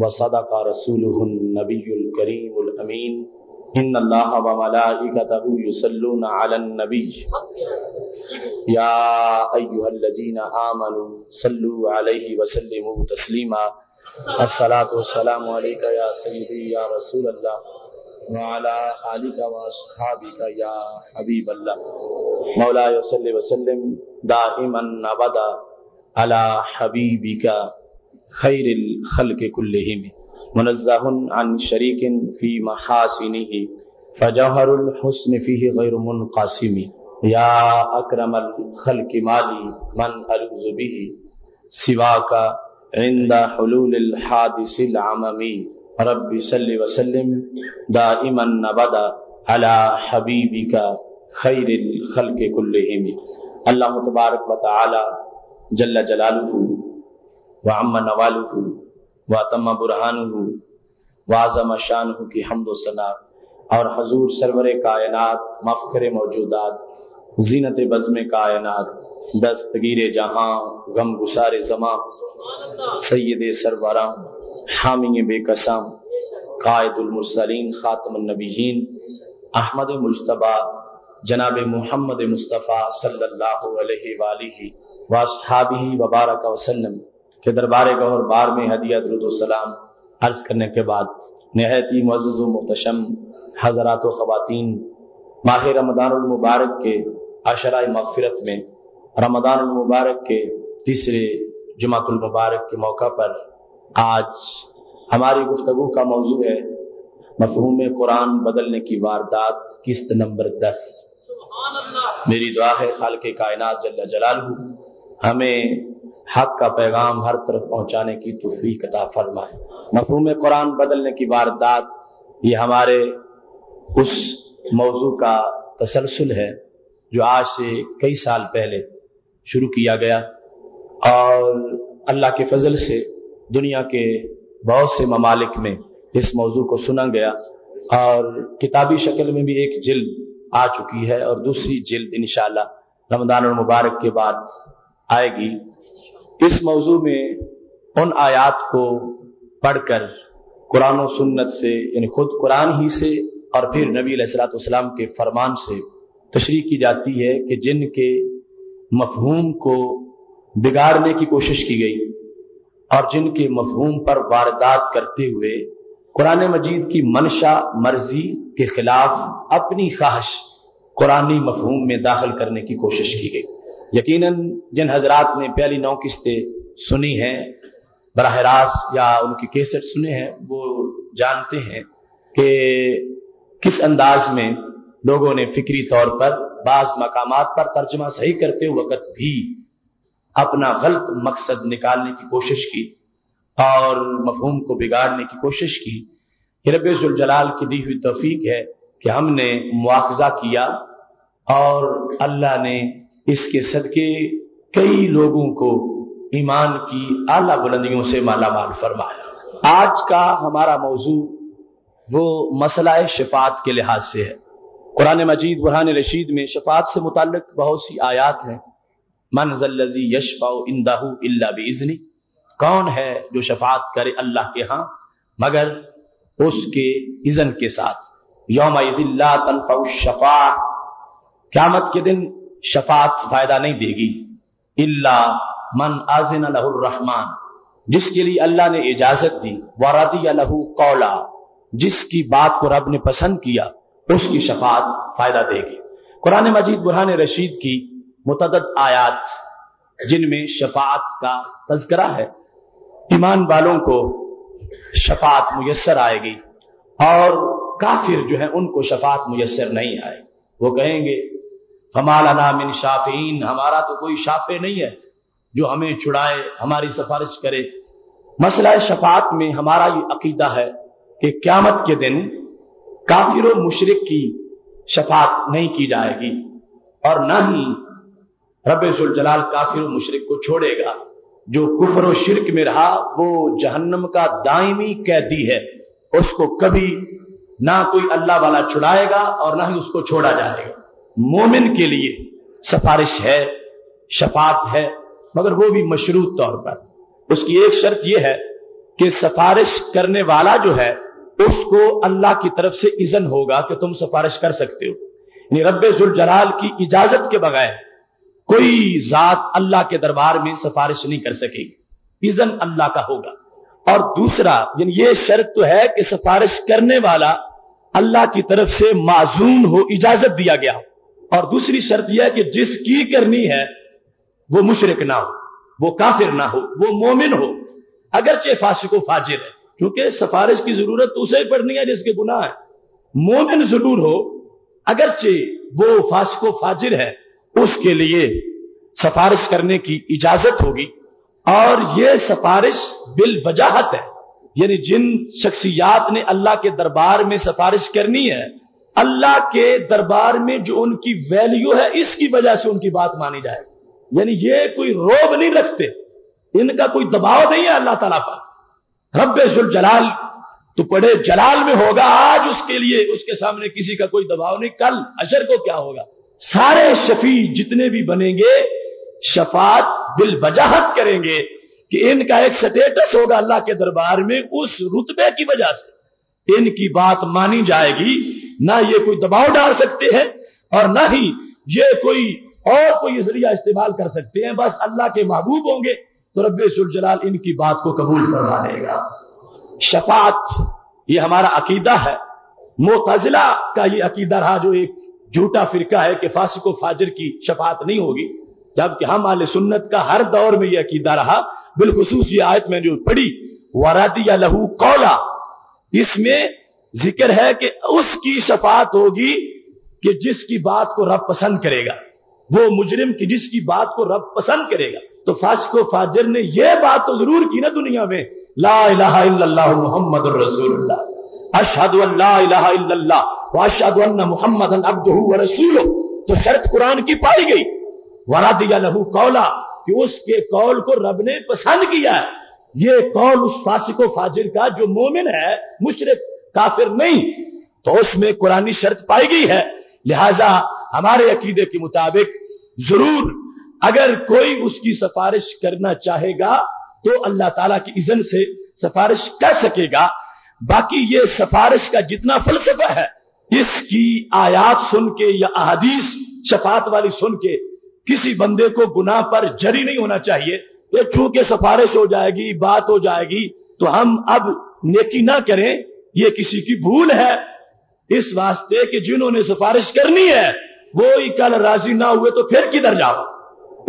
वसदक रसूल नबीकरीमीन इन अल्लाह वमलाइकतहु युसल्लून अलन नबी। या अय्युहल्लजीन आमनु सल्लु अलैहि वसल्लिमु तस्लीमा। अस्सलातु वस्सलामु अलैका या सय्यदी या रसूल अल्लाह वाला आलिका वासहाबिका या हबीब अल्लाह मौला वसल्लि वसल्लिम दाइमन अबदा अला हबीबिका। खैर खल के कुल्लि में मनज़ाहन शरीकिन फ़ी महासिन ही फ़जहरुल हुस्न फ़ी गैर मुनकासिमी या अक्रम खल की माली मन अलुजुबी सिवा का इंदा हलूल हादिसिल आममी रब्बि सल्लि वसल्लिम दाइमन नबदा अला हबीबिका खैरिल खल के कुल्लि में अल्लाह तबारक व तआला जल्ला जलालुहू वम नवालू वातम बुरहानू वाजम सना और हजूर सरवर कायनात मफखर मौजूदात जीनत बज़म कायनात दस्तगीर जहाँ गम गुसार जमा सैद सरवरा बेकसम कायदुलमसलिन ख़ातमनबीन अहमद मुशतबा जनाब मोहम्मद मुस्तफ़ा सल्लल्लाहु अलैहि वासहाबी वबारक वसल्लम के दरबार गौर बार में हदिया सलाम अर्ज़ करने के बाद नहायत ही मज़ मुतशम हजरात ख़वातीन माह रमदान मुबारक के अशरा मगफरत में रमदान मुबारक के तीसरे जुमातुल मुबारक के मौका पर आज हमारी गुफ्तगु का मौजू है। मफहूम कुरान बदलने की वारदात किस्त नंबर दस। मेरी दुआ है खाल के कायनात जल्ला जलाल हमें हक का पैगाम हर तरफ़ पहुँचाने की तोफी कता फरमाए। मफहूम कुरान बदलने की वारदात ये हमारे उस मौजू का तसलसल है, जो आज से कई साल पहले शुरू किया गया। और अल्लाह के फजल से दुनिया के बहुत से ममालिक में इस मौजू को सुना गया। और किताबी शक्ल में भी एक जिल्द आ चुकी है और दूसरी जिल्द इन रमदान और मुबारक के बाद आएगी। इस मौजू में उन आयात को पढ़कर कुरान और सुन्नत से, यानी खुद कुरान ही से और फिर नबी सलाम के फरमान से तशरी की जाती है कि जिनके मफहूम को बिगाड़ने की कोशिश की गई और जिनके मफहूम पर वारदात करते हुए कुरान मजीद की मनशा मर्ज़ी के खिलाफ अपनी ख्वाहिश कुरानी मफहूम में दाखिल करने की कोशिश की गई। यकीनन जिन हजरात ने पहली नौ किस्तें सुनी हैं, बरह रास्त या उनके केसेट सुने हैं, वो जानते हैं कि किस अंदाज में लोगों ने फिक्री तौर पर बाज मकाम पर तर्जमा सही करते वक्त भी अपना गलत मकसद निकालने की कोशिश की और मफहूम को बिगाड़ने की कोशिश की। रबुल की दी हुई तोफीक है कि हमने मुआवजा किया और अल्लाह ने इसके सदके कई लोगों को ईमान की आला बुलंदियों से माला माल फरमाया। आज का हमारा मौजू वो मसला शफात के लिहाज से है। कुरान मजीद, बुरहान रशीद में शफात से मुतल बहुत सी आयात हैं। मनजल्लजी यशफाउ इंदाहू इल्ला बिजनी कौन है जो शफात करे अल्लाह के यहाँ मगर उसके इजन के साथ। यौम तनफा शफा। क्यामत के दिन शफात फ़ायदा नहीं देगी। इल्ला मन आजिन रहमान। जिसके लिए अल्लाह ने इजाज़त दी वरदी लहू कौला। जिसकी बात को रब ने पसंद किया, उसकी शफात फ़ायदा देगी। कुरान मजीद बुरहान रशीद की मुतद आयात, जिनमें शफात का तस्करा है। ईमान वालों को शफात मुयसर आएगी, और काफिर जो है, उनको शफात मुयसर नहीं आए। वो कहेंगे हमारा मिन शाफीन, हमारा तो कोई शाफे नहीं है जो हमें छुड़ाए, हमारी सिफारिश करे। मसला शफात में हमारा ये अकीदा है कि क्यामत के दिन काफिर मुशरक की शफात नहीं की जाएगी और न ही रबेजुल जलाल काफिर मुशरक को छोड़ेगा। जो कुफर और शिरक में रहा, वो जहन्नम का दायमी कैदी है। उसको कभी ना कोई अल्लाह वाला छुड़ाएगा और ना ही उसको छोड़ा जाएगा। मोमिन के लिए सिफारिश है, शफात है, मगर वो भी मशरूत तौर पर। उसकी एक शर्त यह है कि सिफारिश करने वाला जो है, उसको अल्लाह की तरफ़ से इजन होगा कि तुम सिफारिश कर सकते हो। यानी रब्बे जलाल की इजाज़त के बगैर कोई जात अल्लाह के दरबार में सिफारिश नहीं कर सकेगी। इजन अल्लाह का होगा। और दूसरा, यानी ये शर्त तो है कि सिफारिश करने वाला अल्लाह की तरफ़ से माजून हो, इजाज़त दिया गया हो। और दूसरी शर्त यह कि जिसकी करनी है, वो मुशरक ना हो, वो काफिर ना हो, वो मोमिन हो। अगरचे फासिको फाजिर है, क्योंकि सिफारिश की ज़रूरत तो उसे पड़नी है जिसके गुनाह है। मोमिन ज़रूर हो, अगरचे वो फासिको फाजिर है, उसके लिए सिफारिश करने की इजाज़त होगी। और यह सिफारिश बिल वजाहत है, यानी जिन शख्सियात ने अल्लाह के दरबार में सिफारिश करनी है अल्लाह के दरबार में जो उनकी वैल्यू है, इसकी वजह से उनकी बात मानी जाए यानी ये कोई रोब नहीं रखते। इनका कोई दबाव नहीं है अल्लाह तला पर। रब जलाल तो पड़े जलाल में होगा, आज उसके लिए, उसके सामने किसी का कोई दबाव नहीं। कल अशर को क्या होगा? सारे शफी जितने भी बनेंगे, शफात बिल वजाहत करेंगे कि इनका एक स्टेटस होगा अल्लाह के दरबार में उस रुतबे की वजह से। इनकी बात मानी जाएगी ना ये कोई दबाव डाल सकते हैं और ना ही ये कोई और कोई ज़रिया इस्तेमाल कर सकते हैं। बस अल्लाह के महबूब होंगे तो जलाल इनकी बात को कबूल फरमा लेगा शफात, ये हमारा अकीदा है। मोतजिला का ये अकीदा रहा जो एक झूठा फिरका है कि फासिको फाजिर की शफात नहीं होगी, जबकि हम आल सुन्नत का हर दौर में यह अकीदा रहा। बिलखसूस ये आयत में जो पढ़ी वरादी या लहू कौला, इसमें ज़िक्र है कि उसकी शफात होगी कि जिसकी बात को रब पसंद करेगा, वो मुजरिम की जिसकी बात को रब पसंद करेगा। तो फासिको फाजिर ने यह बात तो ज़रूर की ना दुनिया में, ला मोहम्मद मोहम्मद तो शर्त कुरान की पाई गई। वरा दिया लहू कौला कि उसके कौल को रब ने पसंद किया है। ये कौल उस फासिको फाजिर का जो मोमिन है, मुशरक काफिर नहीं तो उसमें कुरानी शर्त पाई गई है। लिहाजा हमारे अकीदे के मुताबिक ज़रूर अगर कोई उसकी सिफारिश करना चाहेगा तो अल्लाह ताला की इजन से सिफारिश कर सकेगा। बाकी ये सिफारिश का जितना फलसफा है, इसकी आयात सुन के या अहदीस, शफात वाली सुन के किसी बंदे को गुनाह पर जरी नहीं होना चाहिए। ये चूँकि सिफारिश हो जाएगी, बात हो जाएगी तो हम अब नेकी ना करें ये किसी की भूल है। इस वास्ते कि जिन्होंने सिफारिश करनी है, वो ही कल राज़ी ना हुए तो फिर किधर जाओ?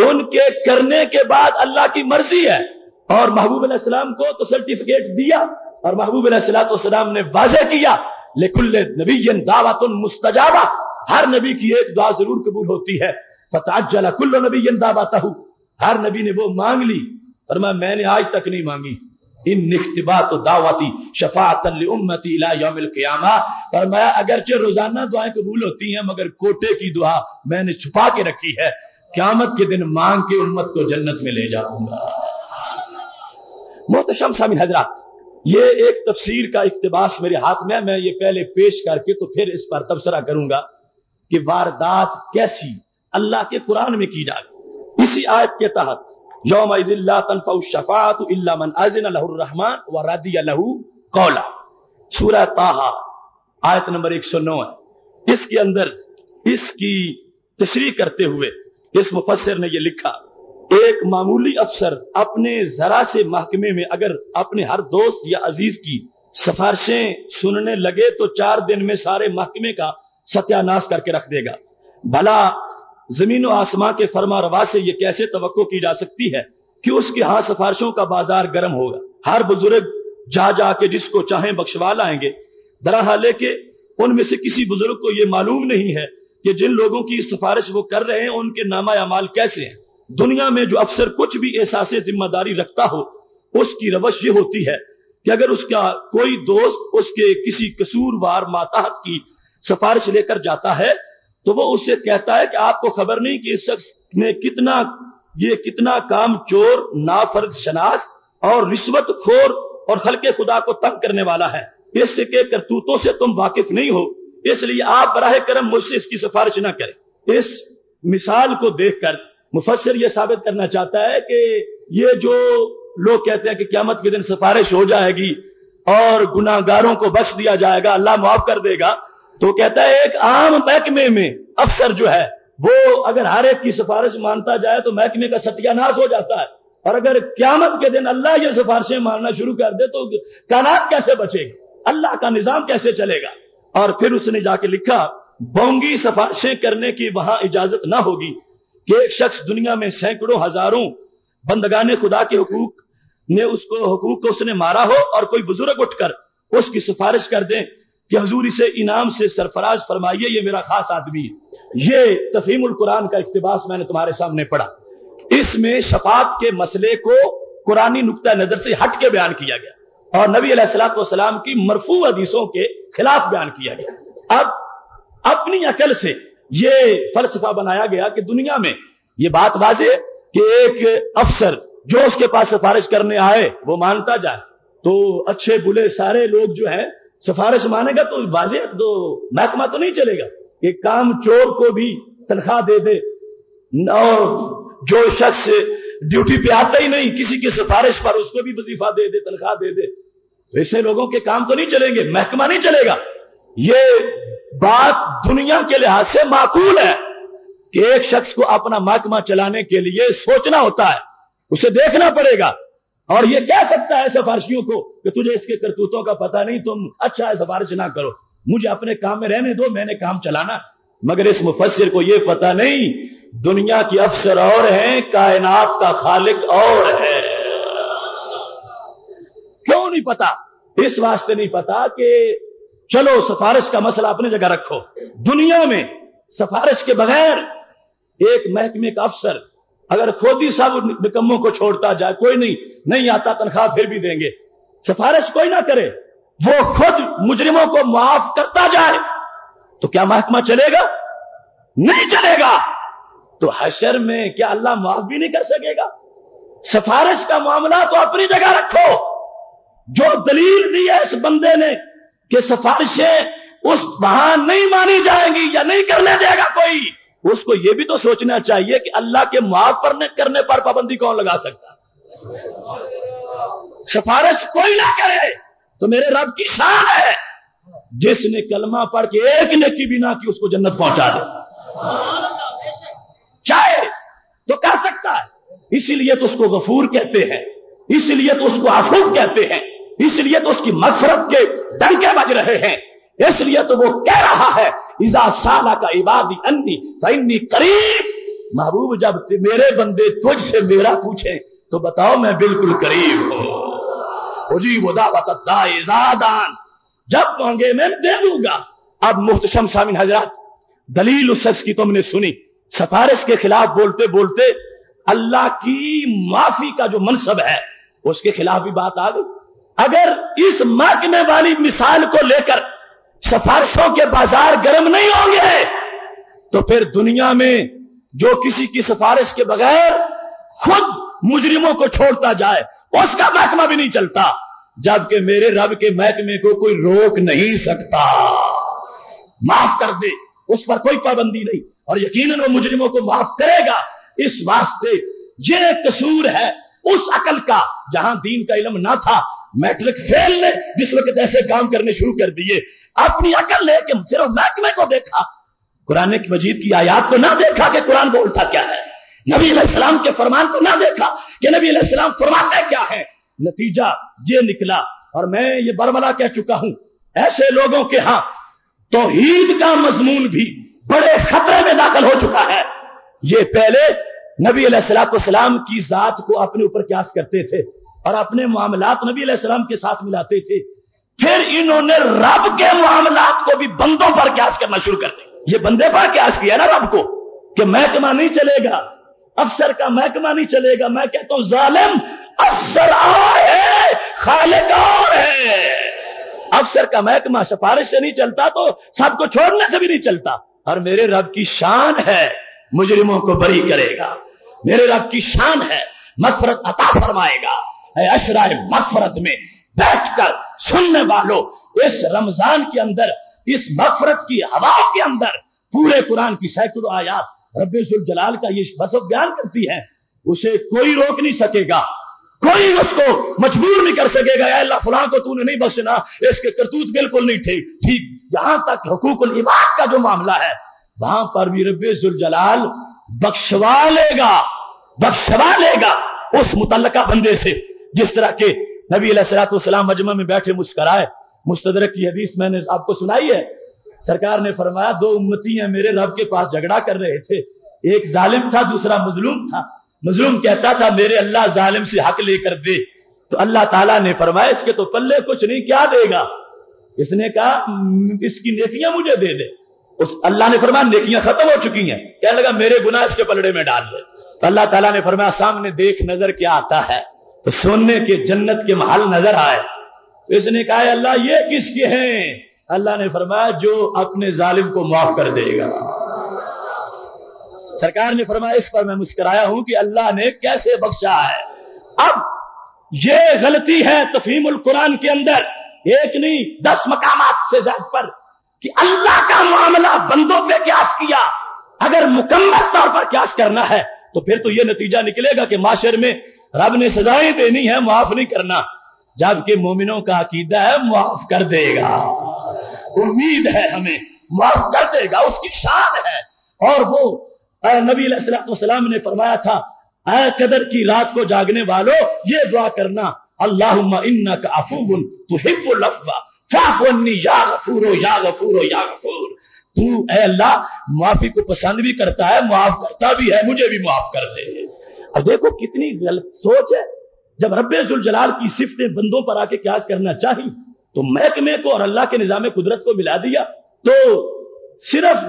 उनके करने के बाद अल्लाह की मर्ज़ी है। और महबूब अलैहिस्सलाम को तो सर्टिफिकेट दिया, और महबूब अलैहिस्सलाम ने वाजह किया, लेकुल्ले नबी दावतुन मुस्तजाबा। हर नबी की एक दुआ ज़रूर कबूल होती है। फताजला कुल्लो नबी दाबाता हर नबी ने वो मांग ली। पर मैंने आज तक नहीं मांगी। इन निख्तबात दावती शफात उम्मती यौमिल क़यामा। पर मैं अगरचे रोज़ाना दुआएँ कबूल होती हैं, मगर कोटे की दुआ मैंने छुपा के रखी है। क्यामत के दिन मांग के उम्मत को जन्नत में ले जाऊँगा। मोहतशम सामिन हजरात, ये एक तफसीर का इकतबास मेरे हाथ में मैं ये पहले पेश करके तो फिर इस पर तबसरा करूँगा कि वारदात कैसी अल्लाह के कुरान में की जाए इसी आयत के तहत यौम तनफा शफात मन अजिन रहमान व रदी लहू कौला सूरह ताहा आयत नंबर 109 है। इसके अंदर, इसकी तशरी करते हुए, इस मुफसर ने यह लिखा, एक मामूली अफसर अपने जरा से महकमे में अगर अपने हर दोस्त या अज़ीज़ की सिफारिशें सुनने लगे तो चार दिन में सारे महकमे का सत्यानाश करके रख देगा। भला ज़मीन व आसमां के फरमा रवा से यह कैसे तो की जा सकती है कि उसके यहाँ सिफारिशों का बाज़ार गर्म होगा? हर बुज़ुर्ग जा जाके जिसको चाहे बख्शवा लाएँगे। दरहा लेके उनमें से किसी बुज़ुर्ग को यह मालूम नहीं है कि जिन लोगों की सिफारिश वो कर रहे हैं, उनके नामा अमाल कैसे हैं। दुनिया में जो अफसर कुछ भी एहसास ज़िम्मेदारी रखता हो, उसकी रवश ये होती है कि अगर उसका कोई दोस्त उसके किसी कसूरवार माताहत की सिफारिश लेकर जाता है तो वो उससे कहता है कि आपको खबर नहीं कि इस शख्स ने कितना, ये कितना काम चोर, नाफर्द, शनास और रिश्वत खोर और हल्के खुदा को तंग करने वाला है। इसके करतूतों से तुम वाकिफ नहीं हो, इसलिए आप बराह करम मुझसे इसकी सिफारिश ना करें। इस मिसाल को देखकर मुफसर यह साबित करना चाहता है कि ये जो लोग कहते हैं कि क्यामत के दिन सिफारिश हो जाएगी और गुनागारों को बख्श दिया जाएगा, अल्लाह माफ़ कर देगा तो कहता है, एक आम महकमे में अफसर जो है, वो अगर हर एक की सिफारिश मानता जाए तो महकमे का सत्यानाश हो जाता है। और अगर क्यामत के दिन अल्लाह ये सिफारिशें मानना शुरू कर दे तो कानात कैसे बचेगा? अल्लाह का निज़ाम कैसे चलेगा? और फिर उसने जाके लिखा, बोंगी सिफारिशें करने की वहाँ इजाज़त ना होगी कि एक शख्स दुनिया में सैकड़ों हज़ारों बंदगाने खुदा के हकूक ने उसको, हकूक को उसने मारा हो और कोई बुज़ुर्ग उठकर उसकी सिफारिश कर दे कि हजूर इसे इनाम से सरफराज फरमाइए, ये मेरा खास आदमी है। ये तफीमुल कुरान का इकतबास मैंने तुम्हारे सामने पढ़ा। इसमें शफात के मसले को कुरानी नुकता नज़र से हट के बयान किया गया। और नबी सलाम की मरफू हदीसों के खिलाफ बयान किया गया। अब अपनी अकल से ये फलसफा बनाया गया कि दुनिया में ये बात वाजे कि एक अफसर जो उसके पास सिफारिश करने आए, वो मानता जाए। तो अच्छे बुले सारे लोग जो है सिफारिश मानेगा तो वाजे तो महकमा तो नहीं चलेगा। एक काम चोर को भी तनख्वाह दे दे और जो शख्स ड्यूटी पे आता ही नहीं, किसी की सिफारिश पर उसको भी वजीफा दे दे, तनख्वाह दे दे। ऐसे लोगों के काम तो नहीं चलेंगे, महकमा नहीं चलेगा। ये बात दुनिया के लिहाज से माकूल है कि एक शख्स को अपना महकमा चलाने के लिए सोचना होता है, उसे देखना पड़ेगा। और ये कह सकता है सिफारशियों को कि तुझे इसके करतूतों का पता नहीं, तुम अच्छा है, सिफारिश ना करो। मुझे अपने काम में रहने दो, मैंने काम चलाना। मगर इस मुफसर को यह पता नहीं, दुनिया की अफसर और हैं, कायनात का खालिक और है। क्यों नहीं पता? इस वास्ते नहीं पता कि चलो, सिफारिश का मसला अपनी जगह रखो। दुनिया में सिफारिश के बगैर एक महकमे का अफसर अगर खुद सब निकम्मों को छोड़ता जाए, कोई नहीं नहीं आता, तनख्वाह फिर भी देंगे। सिफारिश कोई ना करे। वो खुद मुजरिमों को माफ़ करता जाए तो क्या महकमा चलेगा? नहीं चलेगा। तो हशर में क्या अल्लाह माफ़ भी नहीं कर सकेगा? सिफारिश का मामला तो अपनी जगह रखो। जो दलील दी है इस बंदे ने कि सिफारिशें उस वहाँ नहीं मानी जाएँगी या नहीं करने देगा कोई, उसको यह भी तो सोचना चाहिए कि अल्लाह के माफ़ करने पर पाबंदी कौन लगा सकता? सिफारिश कोई ना करे तो मेरे रब की शान है। जिसने कलमा पढ़ के एक ने की बिना की उसको जन्नत पहुँचा दे। चाहे तो कर सकता है, इसीलिए तो उसको गफूर कहते हैं, इसलिए तो उसको आफूफ कहते हैं, इसलिए तो उसकी मफरत के डंके बज रहे हैं। इसलिए तो वो कह रहा है, इजा साला का इबादी अन्नी फन्नी करीब। महबूब, जब मेरे बंदे तुझसे मेरा पूछे तो बताओ मैं बिल्कुल करीब हूँ। वो दावतदान जब मांगे मैं दे दूँगा। अब मुख्तशम शामिल हजरात, दलील उस शख्स की तुमने सुनी। सफारिश के खिलाफ बोलते बोलते अल्लाह की माफ़ी का जो मनसब है, उसके खिलाफ भी बात आ गई। अगर इस महकमे वाली मिसाल को लेकर सिफारिशों के बाज़ार गर्म नहीं होंगे तो फिर दुनिया में जो किसी की सिफारिश के बगैर खुद मुजरिमों को छोड़ता जाए उसका महकमा भी नहीं चलता, जबकि मेरे रब के महकमे को कोई रोक नहीं सकता। माफ़ कर दे, उस पर कोई पाबंदी नहीं, और यकीनन वो मुजरिमों को माफ़ करेगा। इस वास्ते ये कसूर है, उस अकल का, जहाँ दीन का इलम ना था, मैट्रिक फेल ने जिस वक्त ऐसे काम करने शुरू कर दिए, अपनी अकल लेके सिर्फ़ महकमे को देखा कुरान की मजीद की आयात को ना देखा कि कुरान बोलता क्या है। नबी सलाम के फरमान को ना देखा कि नबी सलाम फरमाते क्या है? नतीजा ये निकला और मैं ये बरमला कह चुका हूँ, ऐसे लोगों के यहाँ तोहीद का मजमून भी बड़े खतरे में दाखिल हो चुका है। ये पहले नबी सलाम की जात को अपने ऊपर क्यास करते थे और अपने मामलात नबी सलाम के साथ मिलाते थे। फिर इन्होंने रब के मामलात को भी बंदों पर क्यास करना शुरू कर दिया। ये बंदे पर क्यास किया ना रब को कि महकमा नहीं चलेगा अफसर का महकमा नहीं चलेगा। मैं कहता हूँ, जालिम अफसर आए, खालिद और है। अफसर का महकमा सिफारिश से नहीं चलता तो सबको छोड़ने से भी नहीं चलता। और मेरे रब की शान है, मुजरिमों को बरी करेगा। मेरे रब की शान है मफरत अता फरमाएगा। अशरा मफरत में बैठकर सुनने वालों, इस रमज़ान के अंदर, इस मफरत की हवा के अंदर, पूरे कुरान की सैकड़ों आयात रबेजुल जलाल का ये बसब बयान करती है, उसे कोई रोक नहीं सकेगा। कोई उसको मजबूर नहीं कर सकेगा अल्लाह, फुला को तूने नहीं बख्शना, इसके करतूत बिल्कुल नहीं थे। ठीक, जहाँ तक हकूकुल इबाद का जो मामला है, वहाँ पर भी रबेजुल जलाल बख्शवा लेगा बख्शवा लेगा उस मुतलका बंदे से, जिस तरह के नबी सलाम मजमा में बैठे मुस्कराए। मुस्तदरक की हदीस मैंने आपको सुनाई है सरकार ने फरमाया, दो उम्मती हैं मेरे रब के पास झगड़ा कर रहे थे। एक जालिम था, दूसरा मजलूम था। मजलूम कहता था, मेरे अल्लाह जालिम से हक लेकर दे। तो अल्लाह ताला ने फरमाया, इसके तो पल्ले कुछ नहीं, क्या देगा? इसने कहा इसकी नेकियाँ मुझे दे दे। उस, अल्लाह ने फरमाया, नेकियाँ खत्म हो चुकी हैं। कहने लगा, मेरे गुनाह इसके पलड़े में डाल दे। तो अल्लाह ताला ने फरमाया, सामने देख नज़र क्या आता है। तो सोने के जन्नत के महल नज़र आए। तो इसने कहा, अल्लाह, ये किसके हैं? अल्लाह ने फरमाया, जो अपने जालिम को माफ़ कर देगा। सरकार ने फरमाया, इस पर मैं मुस्कराया हूँ कि अल्लाह ने कैसे बख्शा है। अब ये गलती है तफीमुल कुरान के अंदर। एक नहीं, दस मकाम से ज़्यादा पर कि अल्लाह का मामला बंदों पे क्यास किया। अगर मुकम्मल तौर पर क्यास करना है तो फिर तो यह नतीजा निकलेगा कि माशर में रब ने सजाएँ देनी है, माफ़ नहीं करना। जबकि मोमिनों का अकीदा है, माफ़ कर देगा। उम्मीद है हमें, माफ़ कर देगा, उसकी शान है। और वो नबी सलाम ने फरमाया था अ कदर की रात को जागने वालों, ये दुआ करना अल्लाह इन्ना का अफूबुल तो हिब्बुल या गफूरो या गफूरो, या गफूर। तू अल्लाह, माफ़ी को पसंद भी करता है मुआफ करता भी है, मुझे भी माफ़ कर दे। अब देखो कितनी गलत सोच है, जब रब्बेजुल जलाल की सिफतें बंदों पर आके क्या करना चाहिए? तो महकमे को और अल्लाह के निज़ाम कुदरत को मिला दिया। तो सिर्फ़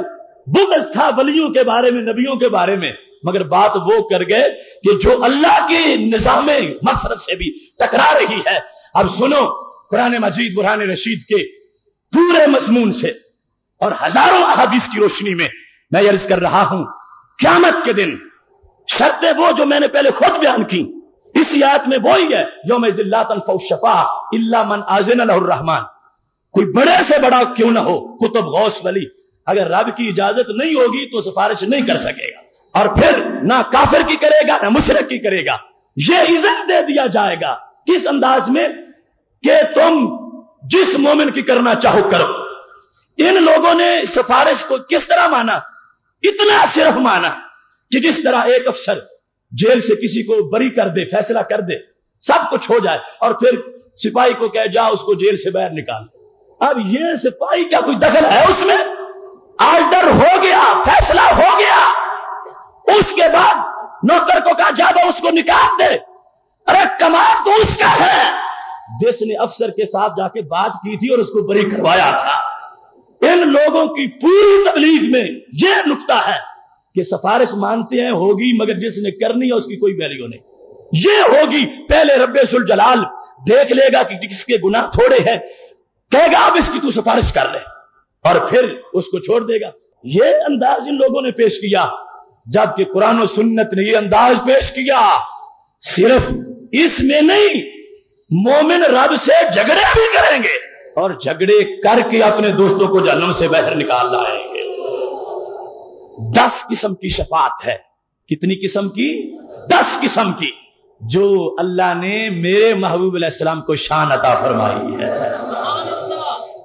बुगज था वलियों के बारे में, नबियों के बारे में। मगर बात वो कर गए कि जो अल्लाह के निज़ाम मफरत से भी टकरा रही है। अब सुनो, कुरान मजीद, बुरहान रशीद के पूरे मजमून से और हज़ारों अहादीस की रोशनी में मैं अर्ज़ कर रहा हूँ, क्यामत के दिन शर्तें वो जो मैंने पहले खुद बयान की इस याद में वो ही है जो मैं शफा इल्ला मन आजिन रहमान। कोई बड़े से बड़ा क्यों ना हो, कुतुब गौस वली। अगर रब की इजाज़त नहीं होगी तो सिफारिश नहीं कर सकेगा। और फिर ना काफिर की करेगा, ना मुशरक की करेगा। ये इज़्ज़त दे दिया जाएगा। किस अंदाज में? कि तुम जिस मोमिन की करना चाहो करो। इन लोगों ने सिफारिश को किस तरह माना? इतना सिर्फ़ माना कि जिस तरह एक अफसर जेल से किसी को बरी कर दे, फैसला कर दे, सब कुछ हो जाए और फिर सिपाही को कह, जा, उसको जेल से बाहर निकाल अब ये सिपाही का कोई दखल है उसमें? आर्डर हो गया, फैसला हो गया। उसके बाद नौकर को कहा जाओ उसको निकाल दे। अरे, कमाल तो उसका है। देश ने अफसर के साथ जाके बात की थी और उसको बरी करवाया था। इन लोगों की पूरी तबलीग में यह नुकता है। कि सिफारिश मानते हैं, होगी, मगर जिसने करनी है उसकी कोई वैल्यू नहीं। ये होगी, पहले रब्बेसुल जलाल देख लेगा कि किसके गुनाह थोड़े हैं। कहेगा, अब इसकी तू सिफारिश कर ले। और फिर उसको छोड़ देगा। ये अंदाज इन लोगों ने पेश किया, जबकि कुरान और सुन्नत ने यह अंदाज पेश किया। सिर्फ़ इसमें नहीं, मोमिन रब से झगड़े भी करेंगे और झगड़े करके अपने दोस्तों को जन्म से बाहर निकाल लाएँगे। दस किस्म की शफात है। कितनी किस्म की? दस किस्म की। जो अल्लाह ने मेरे महबूब सलाम को शान अता फरमाई है।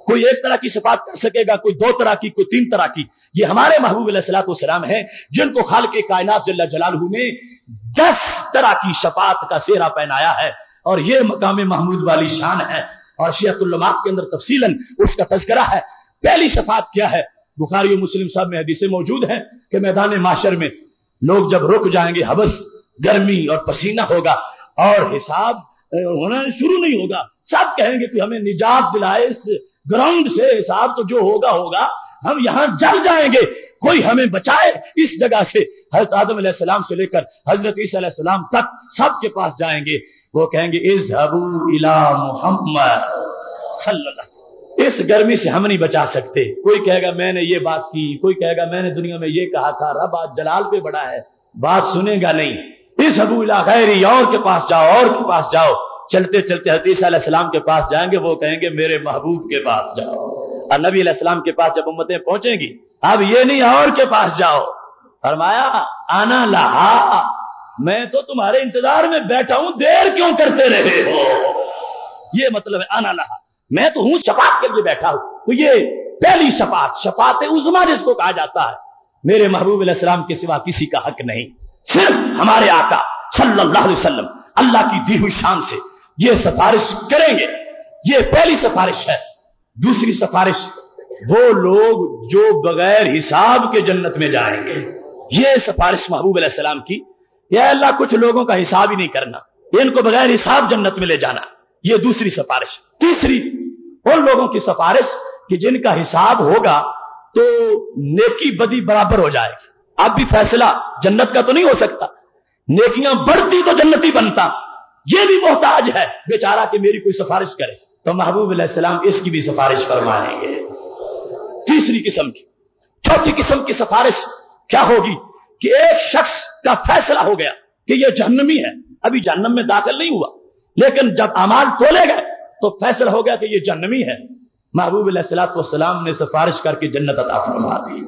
कोई एक तरह की शफात कर सकेगा, कोई दो तरह की, कोई तीन तरह की। ये हमारे महबूब सलाम है, जिनको खाल के कायनात जलालहू ने दस तरह की शफात का सेहरा पहनाया है। और ये मकाम महमूद वाली शान है। और शियतुल्लमात के अंदर तफसीलन उसका तस्करा है। पहली शफात क्या है? बुखारी मुस्लिम साहब में हदीसें मौजूद हैं कि मैदान माशर में लोग जब रुक जाएँगे, हबस, गर्मी और पसीना होगा और हिसाब होना शुरू नहीं होगा। सब कहेंगे कि हमें निजात दिलाए इस ग्राउंड से, हिसाब तो जो होगा होगा। हम यहाँ जल जाएँगे। कोई हमें बचाए इस जगह से। हज़रत आदम सलाम से लेकर हज़रत ईसलाम तक सबके पास जाएँगे। वो कहेंगे इस हबू इला मोहम्मद इस गर्मी से हम नहीं बचा सकते। कोई कहेगा, मैंने ये बात की। कोई कहेगा, मैंने दुनिया में ये कहा था। रब आज जलाल पे बड़ा है। बात सुनेगा नहीं। इस हबू इला खैरी, और के पास जाओ, और के पास जाओ। चलते चलते हतीसा सलाम के पास जाएँगे, वो कहेंगे, मेरे महबूब के पास जाओ। और नबी सलाम के पास जब उम्मतें पहुंचेंगी, अब ये नहीं, और के पास जाओ। फरमाया, आना लहा, मैं तो तुम्हारे इंतज़ार में बैठा हूँ, देर क्यों करते रहे हो? ये मतलब है, आना लहा। मैं तो हूँ शफात के लिए बैठा हूँ। तो ये पहली शफात शफात उजमा जिसको कहा जाता है। मेरे महबूब सलाम के सिवा किसी का हक नहीं। सिर्फ़ हमारे आका सल्लल्लाहु अलैहि वसल्लम, अल्लाह की दी हुई शान से ये सिफारिश करेंगे। ये पहली सिफारिश है। दूसरी सिफारिश, वो लोग जो बगैर हिसाब के जन्नत में जाएँगे। ये सिफारिश महबूब सलाम की या अल्लाह, कुछ लोगों का हिसाब ही नहीं करना। इनको बगैर हिसाब जन्नत में ले जाना। ये दूसरी सिफारिश। तीसरी उन लोगों की सिफारिश कि जिनका हिसाब होगा तो नेकी बदी बराबर हो जाएगी। अब भी फैसला जन्नत का तो नहीं हो सकता। नेकियाँ बढ़ती तो जन्नती बनता। ये भी मोहताज है, बेचारा कि मेरी कोई सिफारिश करे। तो महबूब सलाम इसकी भी सिफारिश फरमाएँगे। तीसरी किस्म की, चौथी किस्म की सिफारिश क्या होगी कि एक शख्स का फैसला हो गया कि यह जहन्नमी है। अभी जहन्नम में दाखिल नहीं हुआ, लेकिन जब अमाल तोले गए तो फैसला हो गया कि यह जहन्नमी है। महबूब सलाम ने सिफारिश करके जन्नत अता फरमा दी।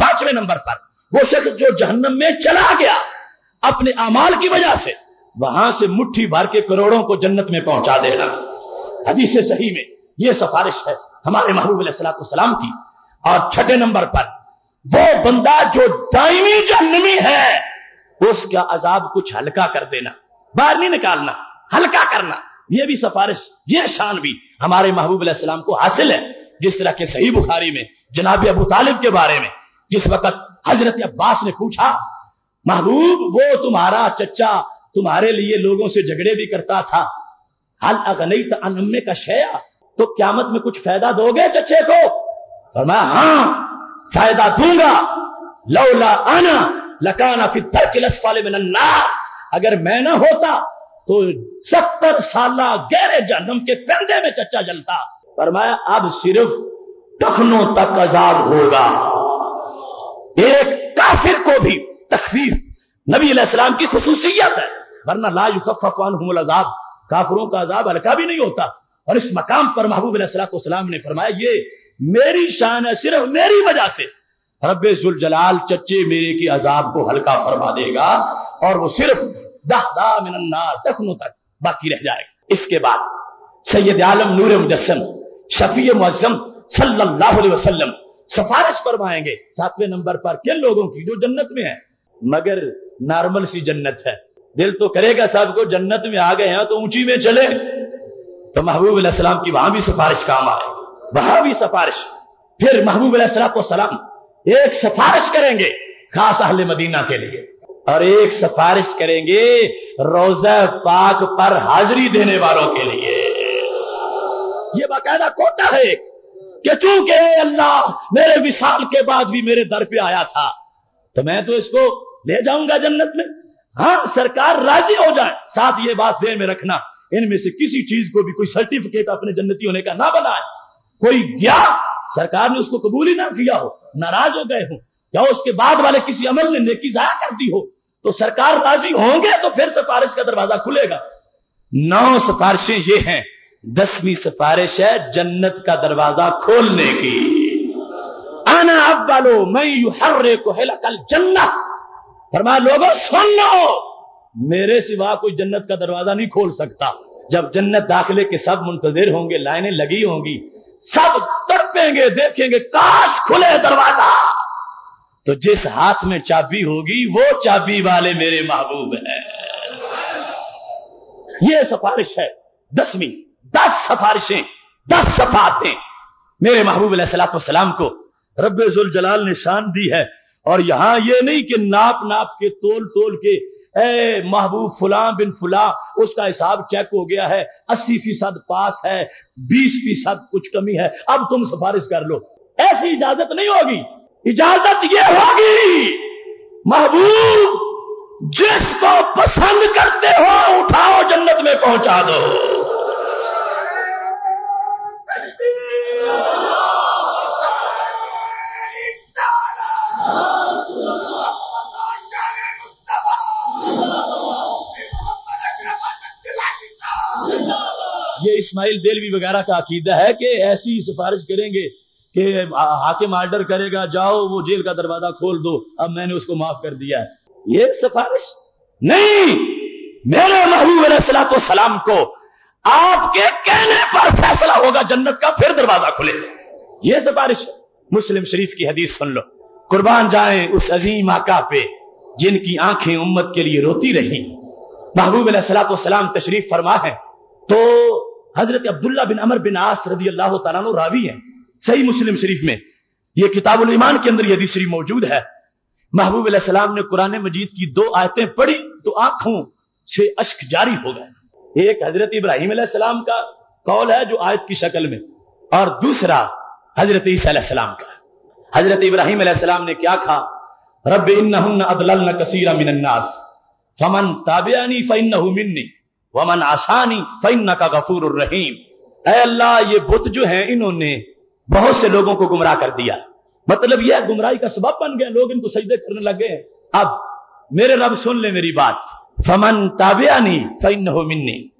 पाँचवें नंबर पर, वो शख्स जो जहन्नम में चला गया, अपने अमाल की वजह से, वहाँ से मुट्ठी भर के करोड़ों को जन्नत में पहुँचा देना। हदीस सही में यह सिफारिश है, हमारे महबूब सलाम की। और छठे नंबर पर, वो बंदा जो दाइमी जहनमी है, उसका अजाब कुछ हल्का कर देना। बाहर नहीं निकालना, हल्का करना। यह भी सिफारिश, ये शान भी हमारे महबूब सलाम को हासिल है। जिस तरह के सही बुखारी में, जनाब अबू तालिब के बारे में, जिस वक्त हज़रत अब्बास ने पूछा, महबूब, वो तुम्हारा चचा तुम्हारे लिए लोगों से झगड़े भी करता था। हल अगनई अनम्मे का शया तो क्यामत में कुछ फ़ायदा दोगे चच्चे को? फरमाया हाँ फ़ायदा दूँगा। लौला आना लकाना फिर तरकिलसफाले में नन्ना अगर मैं ना होता तो सत्तर साल गहरे जन्म के कंधे में चच्चा जलता। फरमाया, अब सिर्फ़ टखनों तक अजाब होगा। एक काफिर को भी तकफीफ नबी अलैहिस्सलाम की खसूसियत है। वरना ला युखफ़ान अजाब काफरों का अजाब हल्का भी नहीं होता। और इस मकाम पर महबूब सलाम ने फरमाया, ये मेरी शान है, सिर्फ़ मेरी वजह से। रब जलाल चच्चे मेरे की अजाब को हल्का फरमा देगा, और वो सिर्फ़ बाकी रह जाएगा। इसके बाद सैयद आलम नूर मुजस्म शफी मुजम सल्लल्लाहु अलैहि सिफारिश फरमाएँगे सातवें नंबर पर किन लोगों की जो जन्नत में है? मगर नॉर्मल सी जन्नत है। दिल तो करेगा सबको जन्नत में आ गए हैं तो ऊँची में चले। तो महबूब सलाम की वहाँ भी सिफारिश काम आए, वहाँ भी सिफारिश। फिर महबूब सलाम एक सिफारिश करेंगे खास अहले मदीना के लिए। और एक सिफारिश करेंगे, रोजा पाक पर हाजिरी देने वालों के लिए। ये बाकायदा कोटा है एक, कि चूँकि अल्लाह मेरे विशाल के बाद भी मेरे दर पे आया था तो मैं तो इसको ले जाऊँगा जन्नत में। हाँ सरकार राज़ी हो जाए, साथ ये बात देर में रखना, इनमें से किसी चीज़ को भी कोई सर्टिफिकेट अपने जन्नती होने का ना बनाए। कोई गया, सरकार ने उसको कबूल ही ना किया हो, नाराज़ हो गए हो, या उसके बाद वाले किसी अमल ने नेकी जाया कर दी हो तो सरकार राज़ी होंगे तो फिर सिफारिश का दरवाज़ा खुलेगा। नौ सिफारिशें ये हैं। दसवीं सिफारिश है जन्नत का दरवाज़ा खोलने की। आना अब वालो मैं यू हर को कल जन्नत। फरमा लोगों, सुन लो, मेरे सिवा कोई जन्नत का दरवाज़ा नहीं खोल सकता। जब जन्नत दाखिले के सब मुंतजर होंगे, लाइनें लगी होंगी, सब तड़पेंगे, देखेंगे, काश खुले दरवाज़ा। तो जिस हाथ में चाबी होगी, वो चाबी वाले मेरे महबूब हैं। ये सिफारिश है। दसवीं, दस सिफारिशें, दस सफातें। मेरे महबूब सलाम को रब्बुल जलाल ने शान दी है। और यहाँ ये नहीं कि नाप नाप के, तोल तोल के, ए, महबूब फुला बिन फुला, उसका हिसाब चेक हो गया है। अस्सी फ़ीसद पास है, बीस फ़ीसद कुछ कमी है। अब तुम सिफारिश कर लो। ऐसी इजाज़त नहीं होगी। इजाज़त ये होगी, महबूब, जिसको पसंद करते हो, उठाओ जन्नत में पहुँचा दो। ये इस्माइल देलवी वगैरह का अकीदा है कि ऐसी सिफारिश करेंगे कि हाकिम आर्डर करेगा, जाओ, वो जेल का दरवाज़ा खोल दो। अब मैंने उसको माफ़ कर दिया है। ये सिफारिश नहीं। मेरे महबूब सलाम को आपके कहने पर फैसला होगा, जन्नत का फिर दरवाज़ा खुलेगा। ये सिफारिश मुस्लिम शरीफ की हदीस सुन लो। कुर्बान जाए उस अजीम आका पे, जिनकी आँखें उम्मत के लिए रोती रही। महबूब सलाम तशरीफ़ फरमा है। तो हज़रत अब्दुल्ला बिन अमर बिन आस रज़ी अल्लाह तु रावी हैं। सही मुस्लिम शरीफ में। यह किताबुल ईमान के अंदर यदि शरीफ मौजूद है। महबूब सलाम ने कुरान मजीद की दो आयतें पढ़ी तो आँखों से अश्क जारी हो गए। एक हज़रत इब्राहिम सलाम का कौल है जो आयत की शक्ल में, और दूसरा हज़रत ईसीम का हज़रत इब्राहिम सलाम ने क्या कहा? रब इन अदल कसीरा मिनन्नास फमन ताबियानी फ़ैन मिन्नी, वमन आसानी फ़ैन का गफूर रहीम अल्लाह, ये बुत जो है, इन्होंने बहुत से लोगों को गुमराह कर दिया। मतलब यह गुमराही का सबब बन गया। लोग इनको सजदे करने लगे अब मेरे रब सुन ले मेरी बात। फमन ताबियानी फ़ैन हो मिन्नी।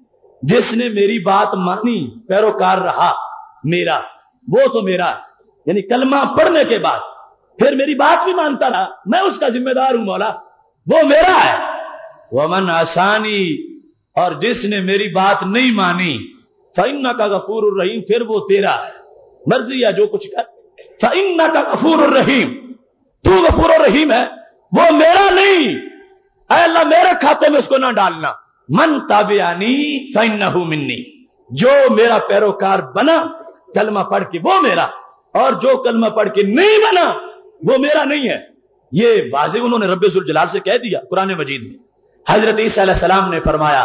जिसने मेरी बात मानी, पैरोकार रहा मेरा। वो तो मेरा। यानी कलमा पढ़ने के बाद फिर मेरी बात भी मानता रहा। मैं उसका जिम्मेदार हूँ, मौला। वो मेरा है। वमन आसानी और जिसने मेरी बात नहीं मानी फइन्ना का गफूर रहीम, फिर वो तेरा है। मर्ज़ी या जो कुछ कर। फइन्ना का गफूर रहीम। तू गफूर रहीम है। वो मेरा नहीं। अल्लाह, मेरे खाते में उसको ना डालना। मन ताबियानी फइन्ना मिन्नी। जो मेरा पैरोकार बना, कलमा पढ़ के वो मेरा। और जो कलमा पढ़ के नहीं बना, वो मेरा नहीं है। ये वाजिब उन्होंने रब्बुल जलाल से कह दिया कुरान मजीद में। हज़रत ईसीम ने फरमाया,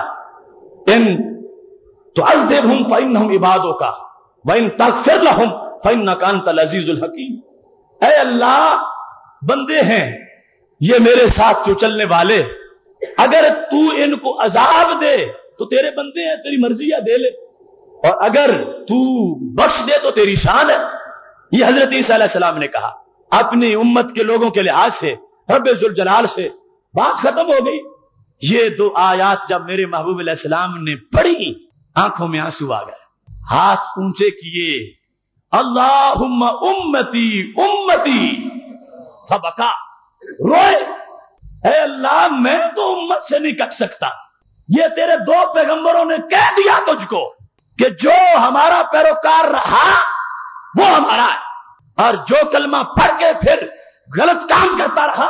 इन तो अजदेब हम फ़ैन हम इबादों का इन तक फिर हम फ़ैन नकान तल अजीजुल हकीम। अल्लाह, बंदे हैं, ये मेरे साथ जो चलने वाले, अगर तू इनको अजाब दे तो तेरे बंदे हैं, तेरी मर्ज़ी या दे ले। और अगर तू बख्श दे तो तेरी शान है। ये हज़रत ईसीम ने कहा, अपनी उम्मत के लोगों के लिहाज से रबुल जलाल से, बात खत्म हो गई। ये दो आयात जब मेरे महबूब सलाम ने पढ़ी, आँखों में आँसू आ गए। हाथ ऊँचे किए। अल्लाह उम्मती उम्मती। सबका। रोए। है अल्लाह, मैं तो उम्मत से नहीं कट सकता। ये तेरे दो पैगंबरों ने कह दिया तुझको कि जो हमारा पैरोकार रहा, वो हमारा है। और जो कलमा पढ़ के फिर गलत काम करता रहा,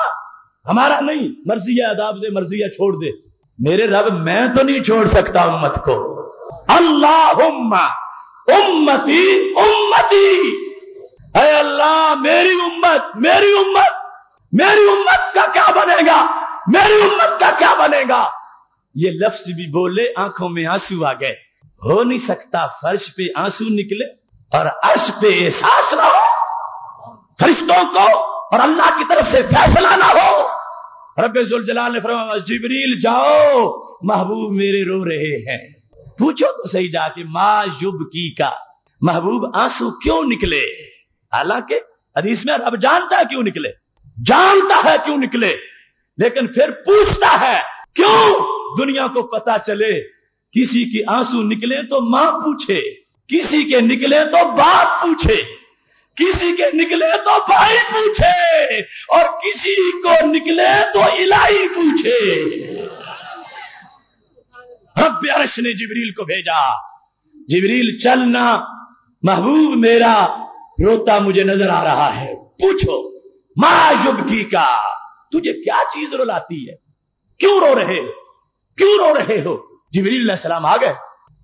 हमारा नहीं। मर्ज़ी है अदाब दे, मर्ज़ी है, छोड़ दे। मेरे रब, मैं तो नहीं छोड़ सकता उम्मत को। अल्लाह उम्मती उम्मती। है अल्लाह, मेरी उम्मत मेरी उम्मत मेरी उम्मत का क्या बनेगा? मेरी उम्मत का क्या बनेगा? ये लफ्ज भी बोले, आँखों में आँसू आ गए। हो नहीं सकता फर्श पे आँसू निकले और अर्श पे एहसास ना हो। फरिश्तों को और अल्लाह की तरफ़ से फैसला ना हो। रबुल जलाल ने फरमा जिबरील, जाओ, महबूब मेरे रो रहे हैं। पूछो तो सही जाके, माँ युब की का? महबूब आँसू क्यों निकले? हालाँकि हदीस में अब जानता है क्यों निकले। जानता है क्यों निकले? लेकिन फिर पूछता है, क्यों दुनिया को पता चले? किसी की आँसू निकले तो माँ पूछे, किसी के निकले तो बाप पूछे, किसी के निकले तो भाई पूछे, और किसी को निकले तो इलाई पूछे। रब अर्श ने जिबरील को भेजा। जिबरील चलना महबूब मेरा, रोता मुझे नज़र आ रहा है। पूछो मायुबकी का? तुझे क्या चीज़ रुलाती है? क्यों रो रहे हो? क्यों रो रहे हो? जिबरील सलाम आ गए।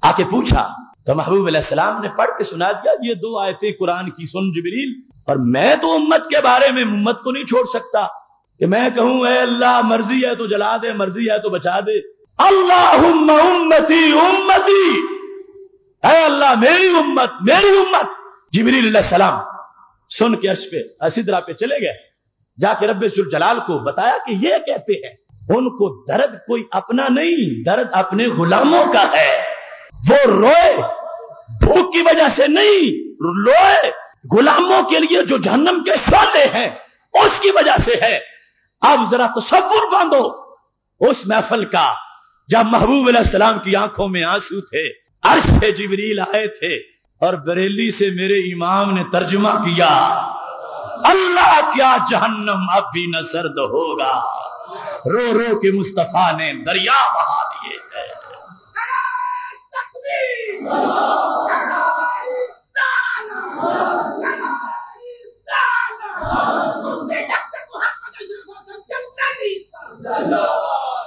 आके पूछा तो महबूब सलाम ने पढ़ के सुना दिया, ये दो आयतें कुरान की सुन जिबरील। और मैं तो उम्मत के बारे में उम्मत को नहीं छोड़ सकता। कि मैं कहूँ अल्लाह, मर्ज़ी है तो जला दे, मर्ज़ी है तो बचा दे। अल्लाह उम्मती उम्मती। है अल्लाह, मेरी उम्मत मेरी उम्मत। जिबरील सलाम सुन के अर्श पे असिद्रा पे चले गए। जाके रब जलाल को बताया कि ये कहते हैं, उनको दर्द कोई अपना नहीं, दर्द अपने गुलामों का है। वो रोए, भूख की वजह से नहीं, रोए, गुलामों के लिए जो जहन्नम के शोले हैं, उसकी वजह से है। अब जरा तस्वुर बांधो, उस महफल का जब महबूब सलाम की आँखों में आँसू थे, अर्श जिबरील आए थे, और बरेली से मेरे इमाम ने तर्जुमा किया, अल्लाह क्या जहन्नम अब भी न सर्द होगा। रो रो के मुस्तफ़ा ने दरिया बहा दिए है।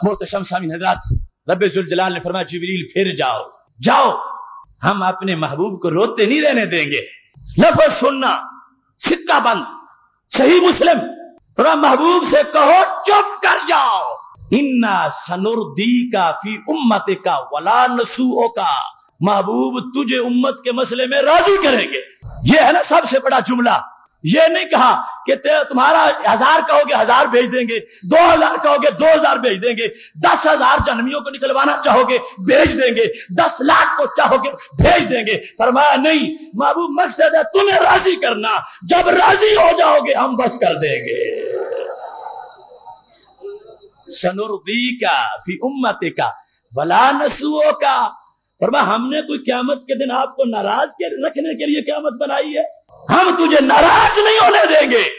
मोहतशम सामी हजरात रबेजुल जलाल ने फरमाया, जिबरील, फिर जाओ। जाओ। हम अपने महबूब को रोते नहीं रहने देंगे। लफज सुनना, सिक्का बंद। सही मुस्लिम। थोड़ा महबूब से कहो, चुप कर जाओ। इन्ना सनुर्दी का फ़ी उम्मत का वला नसूओ का महबूब तुझे उम्मत के मसले में राज़ी करेंगे। ये है ना सबसे बड़ा जुमला। ये नहीं कहा कि तुम्हारा हज़ार कहोगे, हज़ार भेज देंगे, दो हज़ार कहोगे, दो हज़ार भेज देंगे, दस हज़ार जन्मियों को निकलवाना चाहोगे, भेज देंगे, दस लाख को चाहोगे, भेज देंगे। फरमाया, नहीं, महबूब, मकसद है तुम्हें राज़ी करना। जब राज़ी हो जाओगे, हम बस कर देंगे। सनुर्दी का फ़ी उम्मत का वला नसुओं का फरमा हमने कोई क्यामत के दिन आपको नाराज़ के रखने के लिए क्यामत बनाई है? हम तुझे नाराज़ नहीं होने देंगे।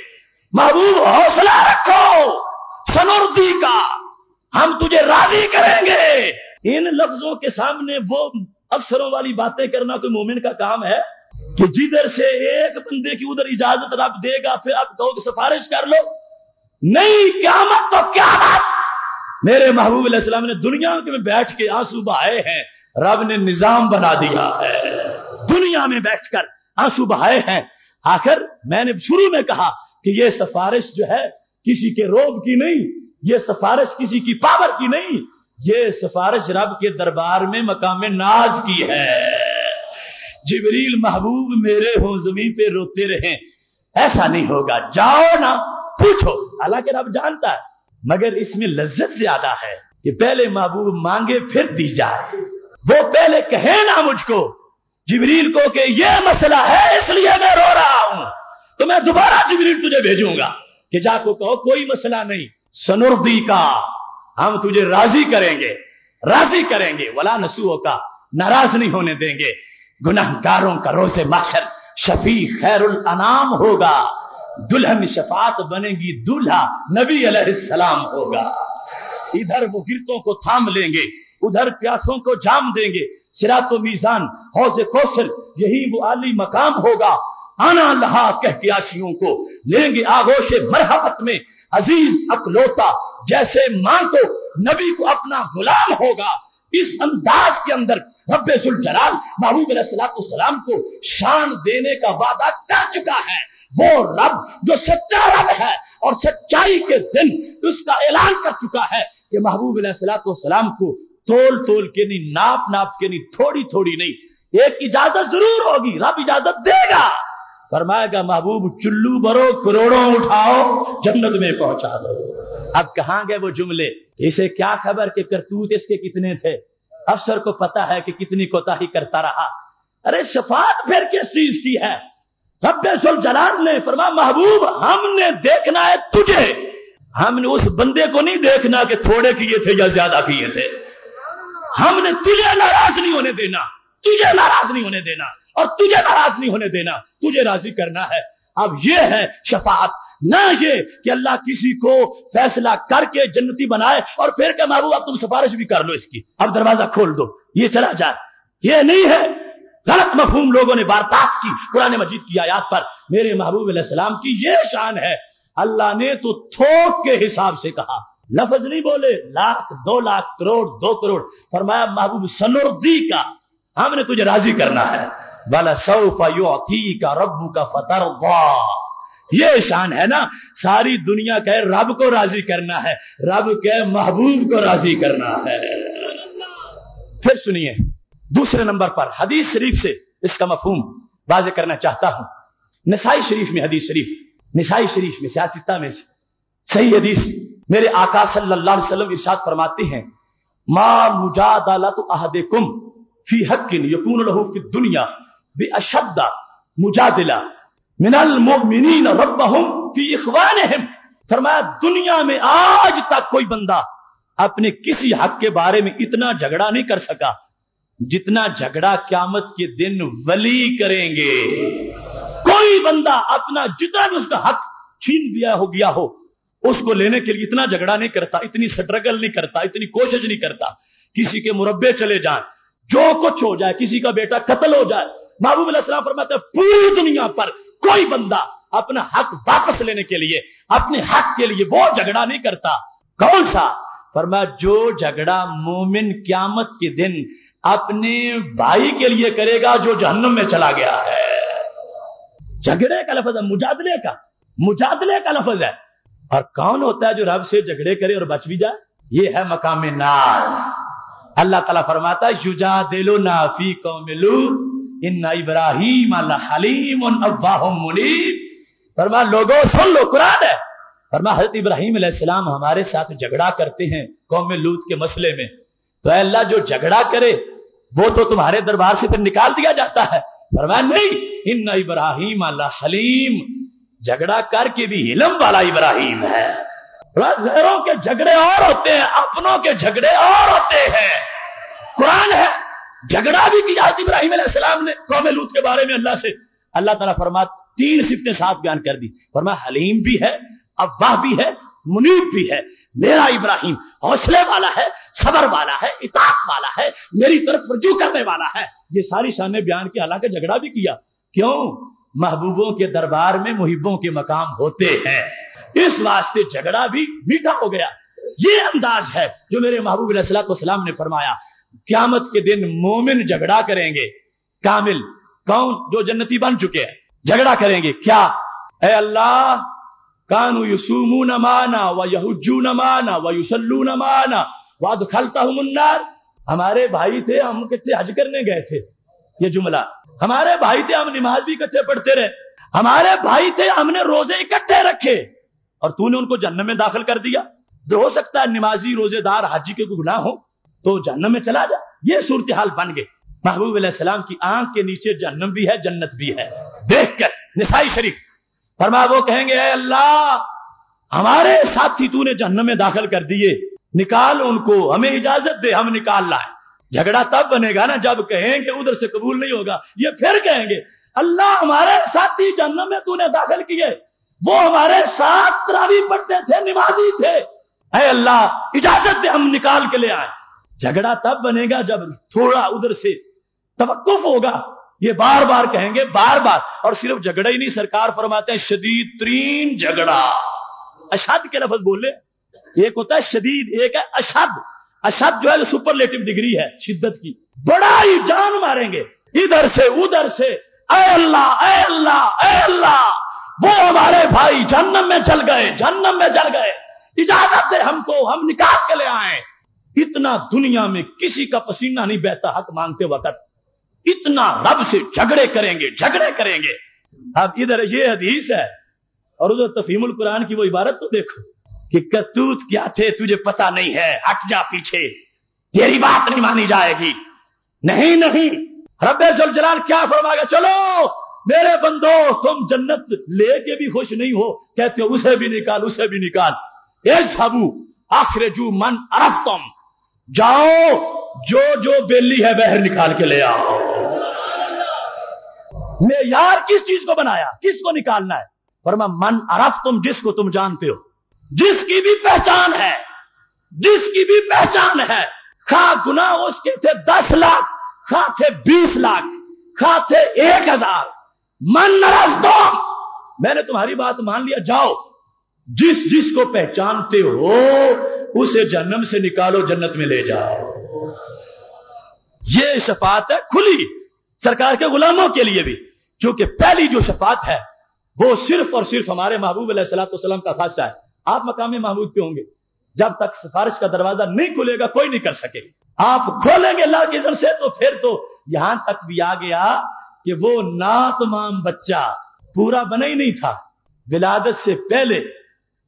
महबूब, हौसला रखो। सनुर्दी का। हम तुझे राज़ी करेंगे। इन लफ्जों के सामने वो अफसरों वाली बातें करना कोई मोमिन का काम है? कि जिधर से एक बंदे की उधर इजाज़त रब देगा, फिर आप कहो सिफारिश कर लो। नहीं, क्यामत तो क्या मेरे महबूब अलैहिस्सलाम ने दुनिया में बैठ के आँसू बहाए हैं। रब ने निज़ाम बना दिया है। दुनिया में बैठकर आँसू बहाए हैं। आखिर मैंने शुरू में कहा कि यह सिफारिश जो है किसी के रोब की नहीं, ये सिफारिश किसी की पावर की नहीं, ये सिफारिश रब के दरबार में मकाम नाज की है। जिबरील महबूब मेरे हो ज़मीन पे रोते रहे। ऐसा नहीं होगा। जाओ ना, पूछो। हालाँकि रब जानता है, मगर इसमें लज्जत ज़्यादा है कि पहले महबूब मांगे फिर दी जाए। वो पहले कहे ना मुझको जिबरील को कि यह मसला है, इसलिए मैं रो रहा हूँ। तो मैं दोबारा जिबरील तुझे भेजूँगा कि जाको कहो, कोई मसला नहीं। सनुर्दी का हम तुझे राज़ी करेंगे राज़ी करेंगे। वला नसूओं का नाराज़ नहीं होने देंगे। गुनाहगारों का रोज़े माशर, शफी खैरुल अनाम होगा। दुल्हन शफात बनेगी, दूल्हा नबी सलाम होगा। इधर वो गिरतों को थाम लेंगे उधर प्यासों को जाम देंगे। सिरातो मीजान, हौज कौशल यही वो आली मकाम होगा। आना लहा कहतियाशियों को लेंगे आगोश मरहबत में। अज़ीज़ अकलोता, जैसे माँ को नबी को अपना गुलाम होगा। इस अंदाज के अंदर रब्बुल जलाल महबूब सलाम को शान देने का वादा कर चुका है। वो रब जो सच्चा रब है और सच्चाई के दिन उसका ऐलान कर चुका है कि महबूब सलाम को तोल तोल के नहीं, नाप नाप के नहीं, थोड़ी थोड़ी नहीं। एक इजाज़त ज़रूर होगी, रब इजाज़त देगा। फरमाएगा, महबूब, चुल्लू भरो, करोड़ों उठाओ, जन्नत में पहुँचा दो। अब कहाँ गए वो जुमले? इसे क्या खबर के करतूत इसके कितने थे? अफसर को पता है कि कितनी कोताही करता रहा। अरे, शफात फिर किस चीज़ की है? रब्बुल जलाल ने फरमा महबूब, हमने देखना है तुझे। हमने उस बंदे को नहीं देखना कि थोड़े किए थे या ज़्यादा किए थे। हमने तुझे नाराज़ नहीं होने देना। तुझे नाराज़ नहीं होने देना। और तुझे नाराज़ नहीं होने देना। तुझे राज़ी करना है। अब यह है शफात। ना ये कि अल्लाह किसी को फैसला करके जन्नती बनाए और फिर क्या महबूब, अब तुम सिफारिश भी कर लो इसकी। अब दरवाज़ा खोल दो। ये चला जाए ये नहीं है। गलत मफहूम लोगों ने वार्तात की, कुरान मजीद की आयात पर। मेरे महबूब सलाम की ये शान है। अल्लाह ने तो थोक के हिसाब से कहा। लफज नहीं बोले, लाख, दो लाख करोड़, दो करोड़। फरमाया, महबूब सनुर्दी का, हमने तुझे राज़ी करना है। वाला सऊफा योथी का रब्बू का फतर ये शान है ना, सारी दुनिया कहे रब को राज़ी करना है, रब के महबूब को राज़ी करना है। फिर सुनिए, दूसरे नंबर पर, हदीस शरीफ से, इसका मफहूम वाजे करना चाहता हूँ। निसाई शरीफ में हदीस शरीफ, निसाई शरीफ में सियासता में से। सही हदीस मेरे आका सल्लल्लाहु अलैहि वसल्लम इरशाद फरमाते हैं, मा मुजादलत अहदिकुम फ़ी हक्किन यकून लहू फ़ी दुनिया बि अशद्दा मुजादिला मिनल मुमिनीन रब्बहुम फ़ी इखवानहिम। फरमाया, दुनिया में आज तक कोई बंदा अपने किसी हक के बारे में इतना झगड़ा नहीं कर सका जितना झगड़ा क्यामत के दिन वली करेंगे। कोई बंदा अपना जितना भी उसका हक छीन दिया हो, गया हो उसको लेने के लिए इतना झगड़ा नहीं करता, इतनी स्ट्रगल नहीं करता, इतनी कोशिश नहीं करता, किसी के मुरब्बे चले जाए, जो कुछ हो जाए, किसी का बेटा कत्ल हो जाए, महबूब फरमाते पूरी दुनिया पर कोई बंदा अपना हक वापस लेने के लिए, अपने हक के लिए वो झगड़ा नहीं करता। कौन सा? फरमा जो झगड़ा मोमिन क्यामत के दिन अपने भाई के लिए करेगा, जो जहन्नम में चला गया है। झगड़े का लफज है, मुजादले का। मुजादले का लफज है। और कौन होता है जो रब से झगड़े करे और बच भी जाए? ये है मकाम नाज अल्लाह ताला फरमाता युजा दिलो नाफी कौमिलू इन इब्राहिम हलीम मुनीब। फरमा लोगो, सुन लो, कुरान है। फरमा हज़रत इब्राहिम हमारे साथ झगड़ा करते हैं कौम लूत के मसले में। तो अल्लाह, जो झगड़ा करे, वो तो तुम्हारे दरबार से फिर निकाल दिया जाता है। फरमाया, नहीं इन इब्राहिम हलीम झगड़ा करके भी हिलम वाला इब्राहिम है। घरों के झगड़े और होते हैं, अपनों के झगड़े और होते हैं। कुरान है, झगड़ा भी किया इब्राहिम सलाम ने, कौम लूत के बारे में अल्लाह से। अल्लाह तला फरमा तीन सिफतें साफ़ बयान कर दी। फरमा हलीम भी है अफवाह भी है, मुनीब भी है। मेरा इब्राहिम हौसले वाला है, सबर वाला है, इताक वाला है, मेरी तरफ़ रजू करने वाला है। ये सारी शान बयान की, हालाँकि झगड़ा भी किया। क्यों? महबूबों के दरबार में मुहिबों के मकाम होते हैं। इस वास्ते झगड़ा भी मीठा हो गया। ये अंदाज है जो मेरे महबूब सलाम ने फरमाया, क्यामत के दिन मोमिन झगड़ा करेंगे। कामिल, कौन? जो जन्नती बन चुके हैं। झगड़ा करेंगे। क्या? ए अल्लाह, कानू युसूमू न माना, व यहुजू न माना, व युसल्लू न माना वाद खलता हमारे भाई थे, हम कितने हज करने गए थे। ये जुमला। हमारे भाई थे, हम नमाज़ भी इकट्ठे पढ़ते रहे। हमारे भाई थे, हमने रोज़े इकट्ठे रखे। और तूने उनको जन्म में दाखिल कर दिया। जो हो सकता है नमाजी, रोजेदार, हाजी के गुनाह हो तो जन्म में चला जा। ये सूरत हाल बन गए। महबूब सलाम की आँख के नीचे जन्म भी है, जन्नत भी है। देखकर निसाई शरीफ फरमा, वो कहेंगे अल्लाह, हमारे साथी तूने जन्म में दाखिल कर दिए। निकाल उनको, हमें इजाज़त दे, हम निकाल लाए। झगड़ा तब बनेगा ना जब कहेंगे उधर से कबूल नहीं होगा। ये फिर कहेंगे, अल्लाह हमारे साथी जन्म में तूने दाखिल किए। वो हमारे साथ त्रावी पढ़ते थे निमाजी थे। है अल्लाह, इजाज़त दे हम निकाल के ले आए। झगड़ा तब बनेगा जब थोड़ा उधर से तवक्फ होगा। ये बार बार कहेंगे बार बार और सिर्फ़ झगड़ा ही नहीं, सरकार फरमाते हैं, शदीद तरीन झगड़ा। अशद के लफज बोले एक होता है शदीद, एक है अशद। अशद जो है सुपरलेटिव डिग्री है, शिद्दत की। बड़ा ही जान मारेंगे। इधर से, उधर से। अल्लाह अल्लाह अल्लाह। वो हमारे भाई जन्नम में चल गए जन्नम में चल गए। इजाज़त दे हमको, हम निकाल के ले आए। इतना दुनिया में किसी का पसीना नहीं बहता हक मांगते वक्त। इतना रब से झगड़े करेंगे झगड़े करेंगे। अब इधर ये हदीस है, और उधर तफीमुल कुरान की वो इबारत तो देखो। कि कतूत क्या थे तुझे पता नहीं है। हट जा पीछे। तेरी बात नहीं मानी जाएगी। नहीं नहीं। रब्बे जलाल क्या फरमाएगा? चलो, मेरे बंदो, तुम जन्नत लेके भी खुश नहीं हो। कहते हो उसे भी निकाल, उसे भी निकाल। ए साबू, आखिर जू मन अरफ तुम। जाओ, जो जो बेली है बहर निकाल के ले आओ। मैं यार किस चीज़ को बनाया? किसको निकालना है? फरमा, मन अरफ तुम, जिसको तुम जानते हो। जिसकी भी पहचान है, जिसकी भी पहचान है, खा गुना उसके थे दस लाख, खा थे बीस लाख, खा थे एक हज़ार। मन नरस दो मैंने तुम्हारी बात मान लिया, जाओ। जिस जिसको पहचानते हो, उसे जन्म से निकालो, जन्नत में ले जाओ। ये शफात है खुली, सरकार के गुलामों के लिए भी। क्योंकि पहली जो शफात है, वो सिर्फ़ और सिर्फ़ हमारे महबूब सलाम का खासा है। आप मकामी महमूद पे होंगे। जब तक सिफारिश का दरवाज़ा नहीं खुलेगा, कोई नहीं कर सकेगा। आप खोलेंगे, अल्लाह के इज़्ज़त से तो फिर तो यहाँ तक भी आ गया कि वो नातमाम बच्चा पूरा बना ही नहीं था। विलादत से पहले,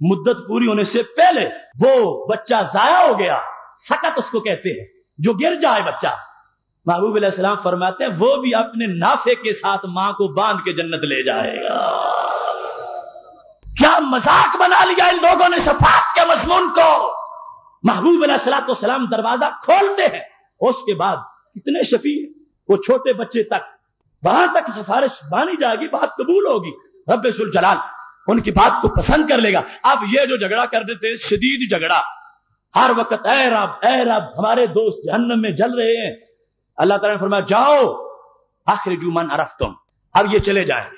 मुद्दत पूरी होने से पहले वो बच्चा जाया हो गया। सकत उसको कहते हैं, जो गिर जाए बच्चा। महबूब फरमाते हैं, वो भी अपने नाफे के साथ माँ को बाँध के जन्नत ले जाएगा। क्या मज़ाक बना लिया इन लोगों ने सफात के मजमून को? महबूब सलाम दरवाज़ा खोलते हैं। उसके बाद कितने शफी वो छोटे बच्चे तक। वहाँ तक सिफारिश मानी जाएगी, बात कबूल होगी। रबुल जलाल उनकी बात को पसंद कर लेगा। अब ये जो झगड़ा कर देते हैं, शदीद झगड़ा। हर वक्त ए रब ए रब, हमारे दोस्त जहन्नम में जल रहे हैं। अल्लाह तला ने जाओ, आखिर जू मन अरफ तुम अब ये चले जाए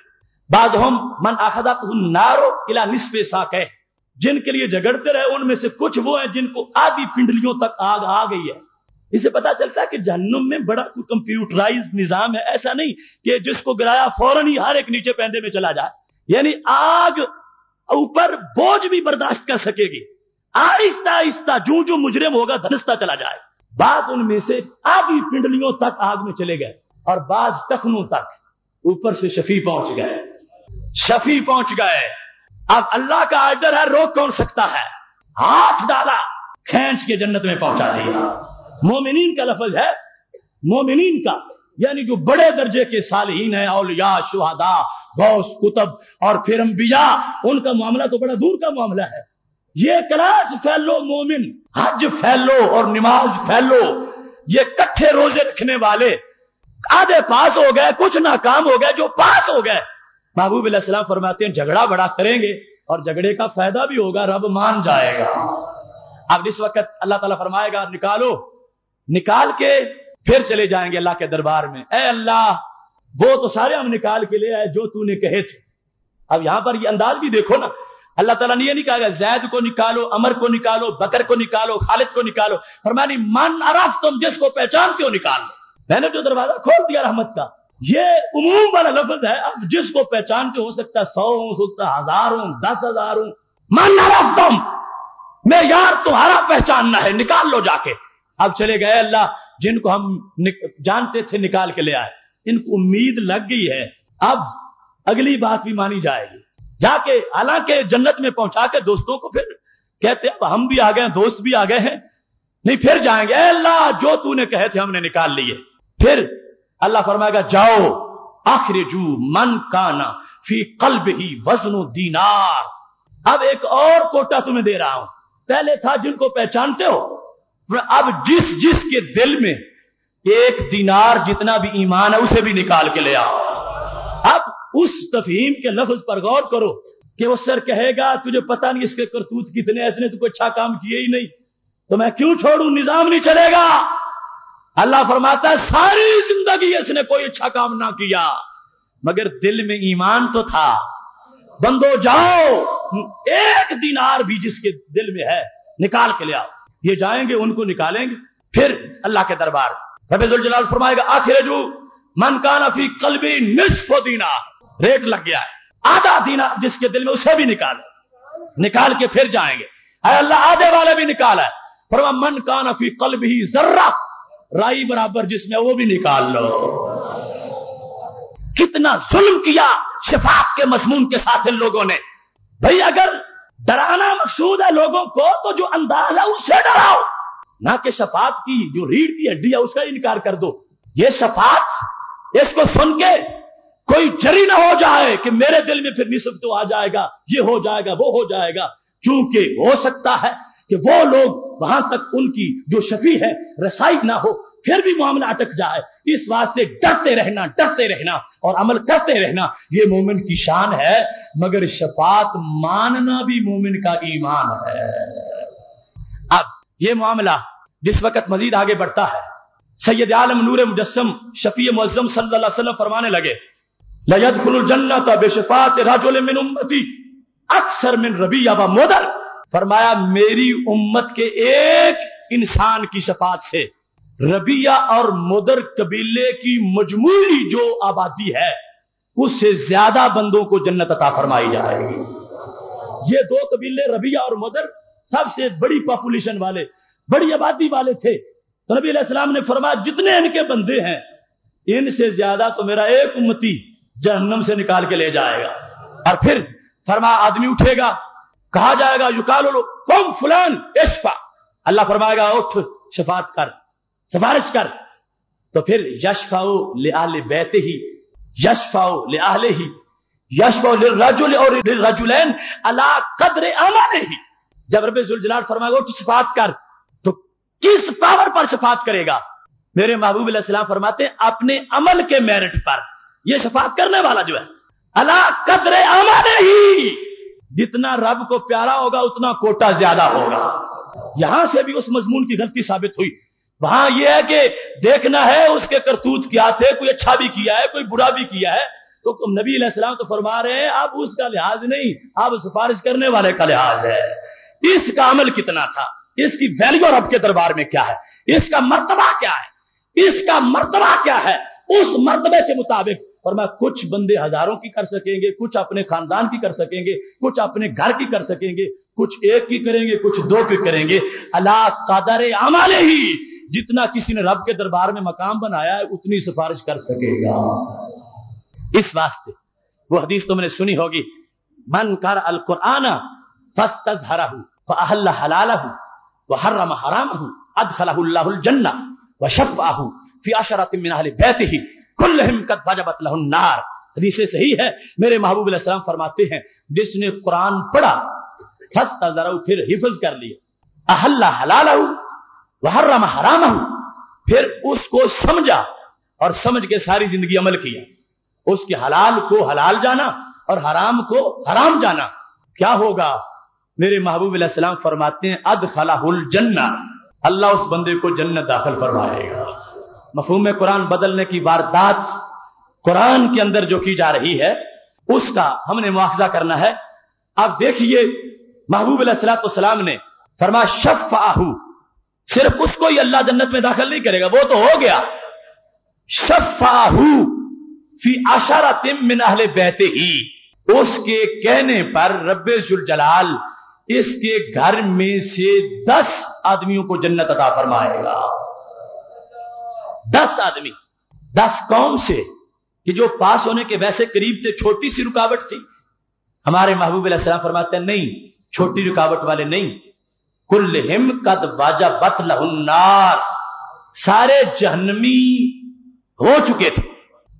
बाद हम मन आखदा नारो इला निस्फे साक। है जिनके लिए झगड़ते रहे, उनमें से कुछ वो है जिनको आधी पिंडलियों तक आग आ गई है। इसे पता चलता है कि जहन्नुम में बड़ा कंप्यूटराइज निज़ाम है। ऐसा नहीं कि जिसको गिराया फ़ौरन ही हर एक नीचे पैंदे में चला जाए। यानी आग ऊपर बोझ भी बर्दाश्त कर सकेगी। आहिस्ता आहिस्ता जो जो मुजरिम होगा, धनस्ता चला जाए। बाद उनमें से आधी पिंडलियों तक आग में चले गए और बाज टखनों तक ऊपर से शफी पहुँच गए। शफी पहुँच गए। अब अल्लाह का आर्डर है, रोक कौन सकता है? हाथ डाला, खेच के जन्नत में पहुँचा दिया। मोमिनीन का लफज है, मोमिनीन का, यानी जो बड़े दर्जे के सालहीन है, औलिया, शुहादा, गौस, कुतब और फिर अंबिया, उनका मामला तो बड़ा दूर का मामला है। ये क्लास फैलो मोमिन, हज फैलो और नमाज़ फैलो, ये कट्ठे रोज़े रखने वाले, आधे पास हो गए, कुछ नाकाम हो गए, जो पास हो गए महबूब सलाम फरमाते हैं, झगड़ा बड़ा करेंगे और झगड़े का फ़ायदा भी होगा, रब मान जाएगा। अब इस वक्त अल्लाह ताला फरमाएगा, निकालो। निकाल के फिर चले जाएँगे अल्लाह के दरबार में। ए अल्लाह, वो तो सारे हम निकाल के ले आए जो तूने कहे थे। अब यहाँ पर ये अंदाज भी देखो ना, अल्लाह ताला ने यह नहीं कहा जैद को निकालो, अमर को निकालो, बकर को निकालो, खालिद को निकालो। फरमानी मन अरफ तुम, जिसको पहचानते हो निकाल मैंने जो दरवाज़ा खोल दिया रहमत का ये उमूम वाला लफ्ज है, अब जिसको पहचानते हो सकता है सौ हो सकता है हज़ार हो, दस हज़ार हो। मन अरफ तुम मैं यार, तुम्हारा पहचानना है, निकाल लो जाके। अब चले गए अल्लाह, जिनको हम जानते थे निकाल के ले आए। इनको उम्मीद लग गई है। अब अगली बात भी मानी जाएगी। जाके, हालाँकि जन्नत में पहुँचा के दोस्तों को फिर कहते अब हम भी आ गए दोस्त भी आ गए हैं। नहीं, फिर जाएँगे अल्लाह, जो तूने कहे थे हमने निकाल लिए। फिर अल्लाह फरमाएगा, जाओ आखिर जू मन काना फ़ी कल्ब ही वजनो दीनार। अब एक और कोटा तुम्हें दे रहा हूँ। पहले था जिनको पहचानते हो अब जिस जिस के दिल में एक दिनार जितना भी ईमान है, उसे भी निकाल के ले आओ। अब उस तफहीम के लफ्ज पर गौर करो कि वो सर कहेगा, तुझे पता नहीं इसके करतूत कितने ऐसे तो कोई अच्छा काम किए ही नहीं। तो मैं क्यों छोड़ू? निज़ाम नहीं चलेगा। अल्लाह फरमाता है, सारी ज़िंदगी इसने कोई अच्छा काम ना किया। मगर दिल में ईमान तो था। बंदो जाओ, एक दिनार भी जिसके दिल में है, निकाल के ले आओ। ये जाएँगे, उनको निकालेंगे, फिर अल्लाह के दरबार रबीजुल जलाल फरमाएगा, आखिर जो मन का नफी कलबी निस्फ दीनार रेट लग गया है। आधा दीना जिसके दिल में, उसे भी निकाल। निकाल के फिर जाएँगे। अल्लाह आधे वाले भी निकाला है। फरमा, मन का नफी कल भी जर्रा। राई बराबर जिसमें वो भी निकाल लो। कितना जुल्म किया शिफात के मजमून के साथ इन लोगों ने। भाई, अगर डराना मकसूद है लोगों को तो जो अंदाज है उससे डराओ। ना कि शफात की जो रीढ़ की हड्डी है उसका इनकार कर दो। ये शफात, इसको सुन के कोई जरी ना हो जाए कि मेरे दिल में फिर निसफ तो आ जाएगा, ये हो जाएगा, वो हो जाएगा। क्योंकि हो सकता है कि वो लोग वहाँ तक उनकी जो शफी है रसाई ना हो, फिर भी मामला अटक जाए। इस वास्ते डरते रहना डरते रहना और अमल करते रहना, ये मोमिन की शान है, मगर शफात मानना भी मोमिन का ईमान है। अब ये मामला जिस वक्त मजीद आगे बढ़ता है, सैयद आलम नूर मुजस्म शफी मुजम सल्लल्लाहु फरमाने लगे लयद खुल जन्नत बेशफात राजुल मिन उम्मती अक्सर मिन रबी मोदर। फरमाया, मेरी उम्मत के एक इंसान की शफात से, रबिया और मुदर कबीले की मजमूरी जो आबादी है, उससे ज़्यादा बंदों को जन्नत अता फरमाई जाएगी। ये दो कबीले, रबिया और मुदर, सबसे बड़ी पॉपुलेशन वाले, बड़ी आबादी वाले थे। तो नबी सलाम ने फरमाया, जितने इनके बंदे हैं, इनसे ज़्यादा तो मेरा एक उम्मती जहन्नम से निकाल के ले जाएगा। और फिर फरमा आदमी उठेगा कहा जाएगा युकाल कौम फुलान, इश्फा। अल्लाह फरमाएगा, उठ, शफात कर, सिफारिश कर। तो फिर यशफाओ ले आले बैते ही यशफाओ ले आले ही यशफाओ रजुल और रजुलैन अला कदर अमाने ही। जब रबे फरमाएगा, उठ, शफात कर। तो किस पावर पर शफात करेगा? मेरे महबूब सलाम फरमाते हैं, अपने अमल के मेरिट पर। यह शफात करने वाला जो है, अला कदर अमाने ही। जितना रब को प्यारा होगा, उतना कोटा ज़्यादा होगा। यहाँ से भी उस मजमून की गलती साबित हुई। वहाँ यह है कि देखना है, उसके करतूत क्या थे, कोई अच्छा भी किया है, कोई बुरा भी किया है। तो नबी सलाम तो फरमा रहे हैं, अब उसका लिहाज नहीं, अब सिफारिश करने वाले का लिहाज है। इसका अमल कितना था? इसकी वैल्यू रब के दरबार में क्या है? इसका मर्तबा क्या है? इसका मर्तबा क्या है? उस मर्तबे के मुताबिक और मैं कुछ बंदे हज़ारों की कर सकेंगे, कुछ अपने खानदान की कर सकेंगे, कुछ अपने घर की कर सकेंगे, कुछ एक की करेंगे, कुछ दो की करेंगे। अल्लाह कादर आमाले ही, जितना किसी ने रब के दरबार में मकाम बनाया है, उतनी सिफारिश कर सकेगा। इस वास्ते, वो हदीस तो मैंने सुनी होगी, मन कर अल कुराना फस्तज हराहू अहल्ला हलालहू व हर्रम हरामहू, अदखलहुल्लाहुल जन्ना व शफ़ाहू फ़ी अशरत मिन अहले बैतिही। हदीस सही है, मेरे महबूब फरमाते हैं, जिसने कुरान पढ़ा फस्तजरहू फिर हिफ्ज कर लिया। अहल्ला हलालहू, व हर्रम हरामहू। फिर उसको समझा और समझ के सारी ज़िंदगी अमल किया। उसके हलाल को हलाल जाना और हराम को हराम जाना। क्या होगा? मेरे महबूब सलाम फरमाते हैं अद खलाहुल जन्ना। अल्लाह उस बंदे को जन्नत दाखिल फरमाएगा। मफहूम कुरान बदलने की वारदात कुरान के अंदर जो की जा रही है, उसका हमने मुआवजा करना है। अब देखिए, महबूब सलाम ने फरमा शफ आहू सिर्फ़ उसको ही अल्लाह जन्नत में दाखिल नहीं करेगा, वो तो हो गया। शफ आहू फ़ी आशारा तिम मिन अहले बहते ही। उसके कहने पर रब्बे जलाल, इसके घर में से दस आदमियों को जन्नत अता फरमाएगा। दस आदमी। दस कौम से कि जो पास होने के वैसे करीब थे, छोटी सी रुकावट थी। हमारे महबूब सलाम फरमाते हैं, नहीं, छोटी रुकावट वाले नहीं। कुल हिम कद वाजा बत लहुन्नार सारे जहनमी हो चुके थे।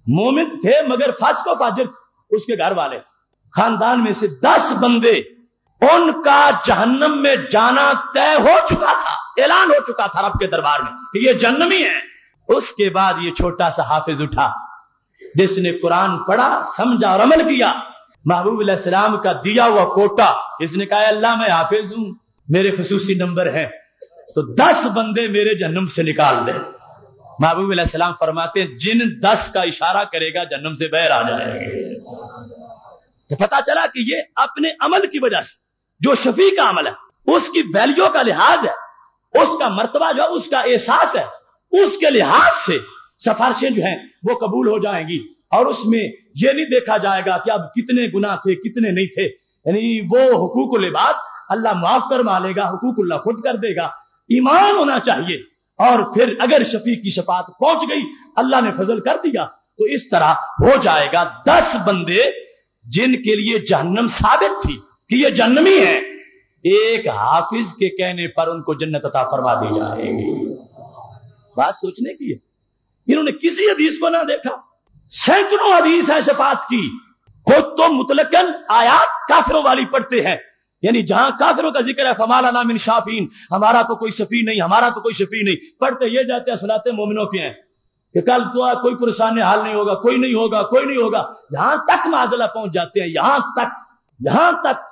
मोमिन थे, मगर फस को फाजिर उसके घर वाले। खानदान में से दस बंदे उनका जहन्नम में जाना तय हो चुका था, ऐलान हो चुका था रब के दरबार में कि ये जन्नमी है। उसके बाद ये छोटा सा हाफिज उठा, जिसने कुरान पढ़ा, समझा और अमल किया। महबूब सलाम का दिया हुआ कोटा, इसने कहा अल्लाह, मैं हाफिज हूँ, मेरे खसूसी नंबर हैं तो दस बंदे मेरे जन्म से निकाल दे। महबूब सलाम फरमाते हैं, जिन दस का इशारा करेगा, जन्म से बहर आ जाएँगे। तो पता चला कि ये अपने अमल की वजह से, जो शफी का अमल है, उसकी वैल्यू का लिहाज है, उसका मर्तबा जो है, उसका एहसास है उसके लिहाज से सफारशें जो हैं, वो कबूल हो जाएँगी। और उसमें यह नहीं देखा जाएगा कि अब कितने गुना थे, कितने नहीं थे। यानी वो हुकूक लिबाद अल्लाह माफ़ कर मालेगा हुकूकुल्ला खुद कर देगा। ईमान होना चाहिए। और फिर अगर शफी की शफात पहुँच गई, अल्लाह ने फजल कर दिया तो इस तरह हो जाएगा दस बंदे जिनके लिए जहन्नम साबित थी, कि ये जन्नमी है। एक हाफिज के कहने पर उनको जन्नत अता फरमा दी जाएगी। बात सोचने की है। इन्होंने किसी हदीस को ना देखा। सैकड़ों हदीस है शफात की। खुद तो मुतलकन आयात काफिरों वाली पढ़ते हैं। यानी जहाँ काफिरों का ज़िक्र है फमाला नामिन शाफीन। हमारा तो कोई शफी नहीं, हमारा तो कोई शफी नहीं। पढ़ते ये जाते हैं, सुनाते मोमिनों के हैं कि कल तो कोई परेशान हाल नहीं होगा, कोई नहीं होगा, कोई नहीं होगा। यहाँ तक माजला पहुँच जाते हैं, यहाँ तक यहाँ तक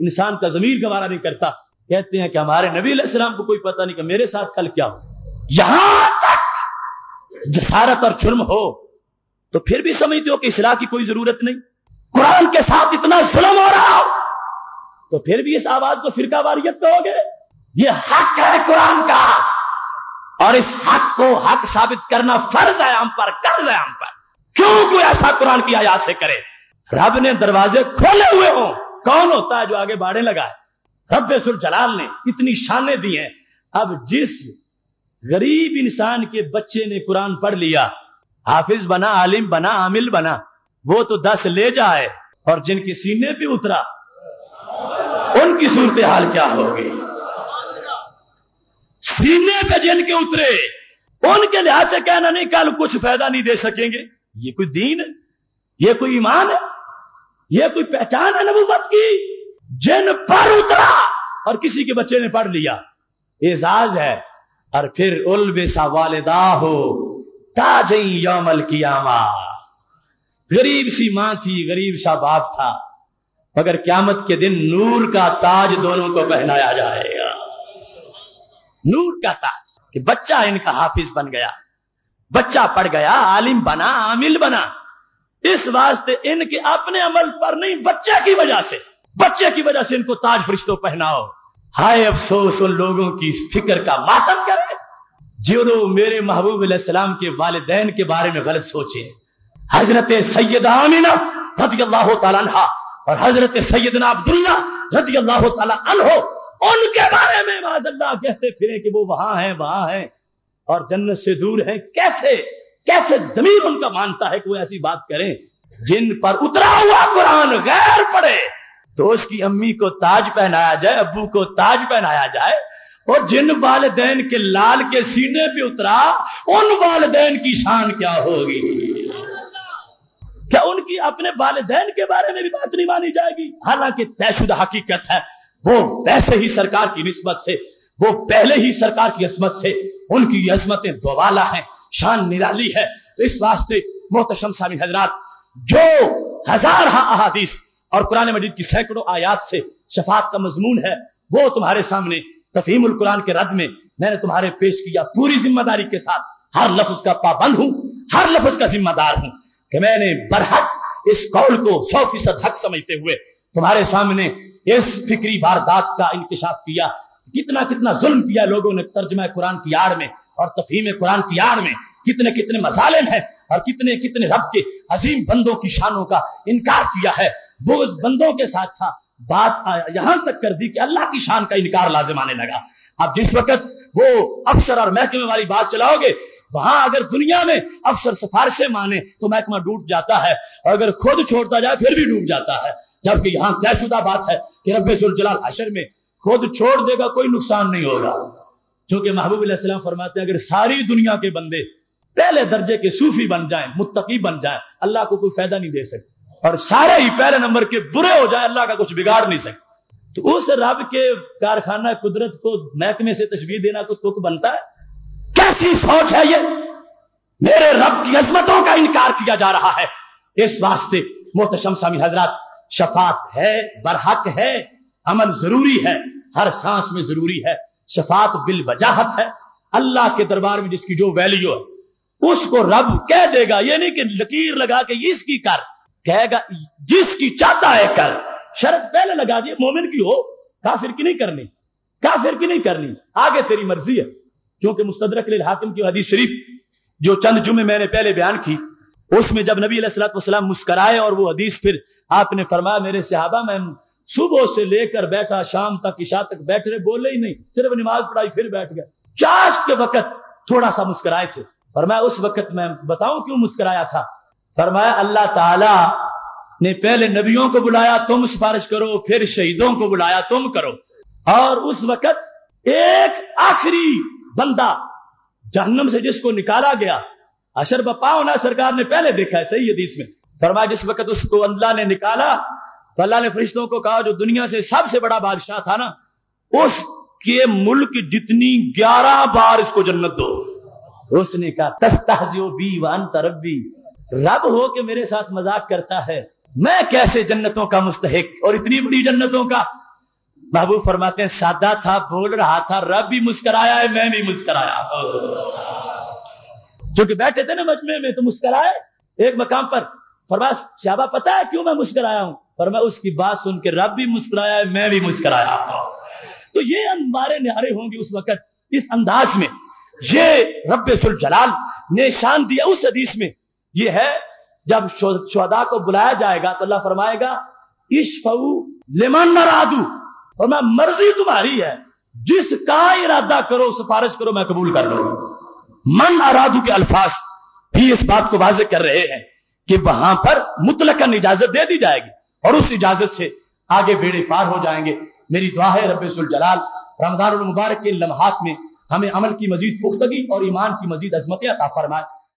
इंसान का जमीर गवारा नहीं करता। कहते हैं कि हमारे नबी सलाम को कोई पता नहीं कि मेरे साथ कल क्या हो। यहाँ तक जसारत और जुर्म हो तो फिर भी समझते हो कि इसलाह की कोई ज़रूरत नहीं। कुरान के साथ इतना जुल्म हो रहा हो तो फिर भी इस आवाज़ को फिरका वारियत कहोगे? ये हक है कुरान का, और इस हक को हक साबित करना फ़र्ज़ है हम पर, कर्ज है हम पर। क्यों कोई ऐसा कुरान की आयात से करे? रब ने दरवाजे खोले हुए हो, कौन होता है जो आगे बाड़े लगाए? रब सुर जलाल ने इतनी शाने दी हैं। अब जिस गरीब इंसान के बच्चे ने कुरान पढ़ लिया। हाफिज बना, आलिम बना, आमिल बना। वो तो दस ले जाए और जिनके सीने पे उतरा, उनकी सूरत हाल क्या होगी सीने पे जिनके उतरे, उनके लिहाज से कहना नहीं, कल कुछ फ़ायदा नहीं दे सकेंगे। ये कोई दीन है? ये कोई ईमान है? ये कोई पहचान है नबूबत की? जिन पर उतरा और किसी के बच्चे ने पढ़ लिया। एजाज है और फिर उल बेसा वालदा हो ताज यौमल कियामा। गरीब सी माँ थी, गरीब सा बाप था, मगर क्यामत के दिन नूर का ताज दोनों को पहनाया जाएगा। नूर का ताज, कि बच्चा इनका हाफिज बन गया, बच्चा पढ़ गया, आलिम बना, आमिल बना। इस वास्ते इनके अपने अमल पर नहीं, बच्चे की वजह से, बच्चे की वजह से इनको ताज फरिश्तों पहनाओ। हाय अफसोस उन लोगों की इस फ़िक्र का मातम करें जो लोग मेरे महबूब सलाम के वालदेन के बारे में गलत सोचे। हज़रत सैयद आमिना रज़ी अल्लाह तला और हज़रत सैयदना अब्दुल्ला रज़ी अल्लाह तला हो उनके बारे में माजल्ला कहते फिरे कि वो वहाँ हैं वहाँ हैं और जन्नत से दूर हैं। कैसे? कैसे ज़मीन उनका मानता है कि वो ऐसी बात करें? जिन पर उतरा हुआ कुरान गैर पड़े तो उसकी अम्मी को ताज पहनाया जाए अबू को ताज पहनाया जाए, और जिन वालदेन के लाल के सीने पे उतरा, उन वालदेन की शान क्या होगी? क्या उनकी अपने वालदेन के बारे में भी बात नहीं मानी जाएगी? हालाँकि तयशुदा हकीकत है, वो वैसे ही सरकार की नस्बत से, वो पहले ही सरकार की असमत से, उनकी असमतें दोबाला हैं, शान निराली है। तो इस वास्ते मोहतशम सामी हजरात, जो हज़ार अहादीस और कुरान मजीद की सैकड़ों आयात से शफात का मजमून है, वो तुम्हारे सामने तफहीमुल कुरान के रद में मैंने तुम्हारे पेश किया पूरी ज़िम्मेदारी के साथ। हर लफ्ज का पाबंद हूँ, हर लफ्ज का जिम्मेदार हूँ कि मैंने बरहक इस कौल को सौ फ़ीसद हक समझते हुए तुम्हारे सामने इस फिक्री वारदात का इंकशाफ किया, कितना कितना जुल्म किया लोगों ने तर्जमा कुरान की आड़ में और तफहीम कुरान की आड़ में, कितने कितने मसाले हैं और कितने कितने रब के अजीम बंदों की शानों का इनकार किया है। उस बंदों के साथ था। बात यहाँ तक कर दी कि अल्लाह की शान का इनकार लाजिम आने लगा। अब जिस वक्त वो अफसर और महकमे वाली बात चलाओगे, वहाँ अगर दुनिया में अफसर सिफारिशें माने तो महकमा डूब जाता है, और अगर खुद छोड़ता जाए, फिर भी डूब जाता है। जबकि यहाँ तयशुदा बात है कि रबाल हशर में खुद छोड़ देगा, कोई नुकसान नहीं होगा। क्योंकि महबूब फरमाते हैं, अगर सारी दुनिया के बंदे पहले दर्जे के सूफी बन जाएँ, मुत्तकी बन जाएँ, अल्लाह को कोई फ़ायदा नहीं दे सकते। और सारे ही पहले नंबर के बुरे हो जाए, अल्लाह का कुछ बिगाड़ नहीं सकते। तो उस रब के कारखाना कुदरत को महकमे से तस्वीर देना को तुक बनता है? कैसी सोच है ये? मेरे रब की अजमतों का इनकार किया जा रहा है। इस वास्ते मोहतशम सामी हजरात, शफात है, बरहक है, अमल ज़रूरी है, हर सांस में ज़रूरी है। शफात बिल वजाहत है। अल्लाह के दरबार में जिसकी जो वैल्यू है, उसको रब कह देगा। ये नहीं कि लकीर लगा के इसकी कर। कहेगा, जिसकी चाहता है कर। शर्त पहले लगा दिए, मोमिन की हो, काफिर की नहीं करनी, काफिर की नहीं करनी, आगे तेरी मर्ज़ी है। क्योंकि मुस्तदरक हाकिम की हदीस शरीफ, जो चंद जुमे मैंने पहले बयान की, उसमें जब नबी सलाम मुस्कराए और वो हदीस फिर आपने फरमाया, मेरे सहाबा, मैं सुबह से लेकर बैठा, शाम तक ईशा तक बैठ रहे, बोले ही नहीं, सिर्फ़ नमाज़ पढ़ाई, फिर बैठ गया चाश के वक्त थोड़ा सा मुस्कराए थे। फरमाया, उस वक्त मैं बताऊँ क्यों मुस्कराया था? फरमाया, अल्लाह ताला ने पहले नबियों को बुलाया, तुम सिफारिश करो, फिर शहीदों को बुलाया, तुम करो। और उस वक्त एक आखिरी बंदा जहन्नम से जिसको निकाला गया, अशर बपा होना सरकार ने पहले देखा है सही हदीस में। फरमाया, जिस वक्त उसको अल्लाह ने निकाला तो अल्लाह ने फरिश्तों को कहा, जो दुनिया से सबसे बड़ा बादशाह था ना, उसके मुल्क जितनी ग्यारह बार इसको जन्नत दो। उसने कहा तस्ताजियो बी वन तरबी रब हो के मेरे साथ मज़ाक करता है। मैं कैसे जन्नतों का मुस्तक और इतनी बड़ी जन्नतों का? महबूब फरमाते हैं, सादा था, बोल रहा था, रब भी मुस्कराया है, मैं भी मुस्कराया। क्योंकि बैठे थे ना मजमे में तो मुस्कराए एक मकाम पर। फरमा शाबा, पता है क्यों मैं मुस्कराया हूँ? फरमा उसकी बात सुन के रब भी मुस्कराया है, मैं भी मुस्कुराया तो ये हमारे निहारे होंगे उस वक्त, इस अंदाज में। ये रब जलाल ने शान दिया उस हदीस में। ये है, जब शोदा को बुलाया जाएगा तो अल्लाह फरमाएगा इश्फू लेमन नारादू, और मैं मर्ज़ी तुम्हारी है। जिसका इरादा करो, सिफारिश करो, मैं कबूल कर लूँगा। मन अरादू के अल्फाज भी इस बात को वाजे कर रहे हैं कि वहाँ पर मुतलकन इजाज़त दे दी जाएगी, और उस इजाज़त से आगे बेड़े पार हो जाएँगे। मेरी दुआ है रब्बुल जलाल रमज़ान मुबारक के लम्हात में हमें अमल की मजीद पुख्तगी और ईमान की मजीद अजमत अता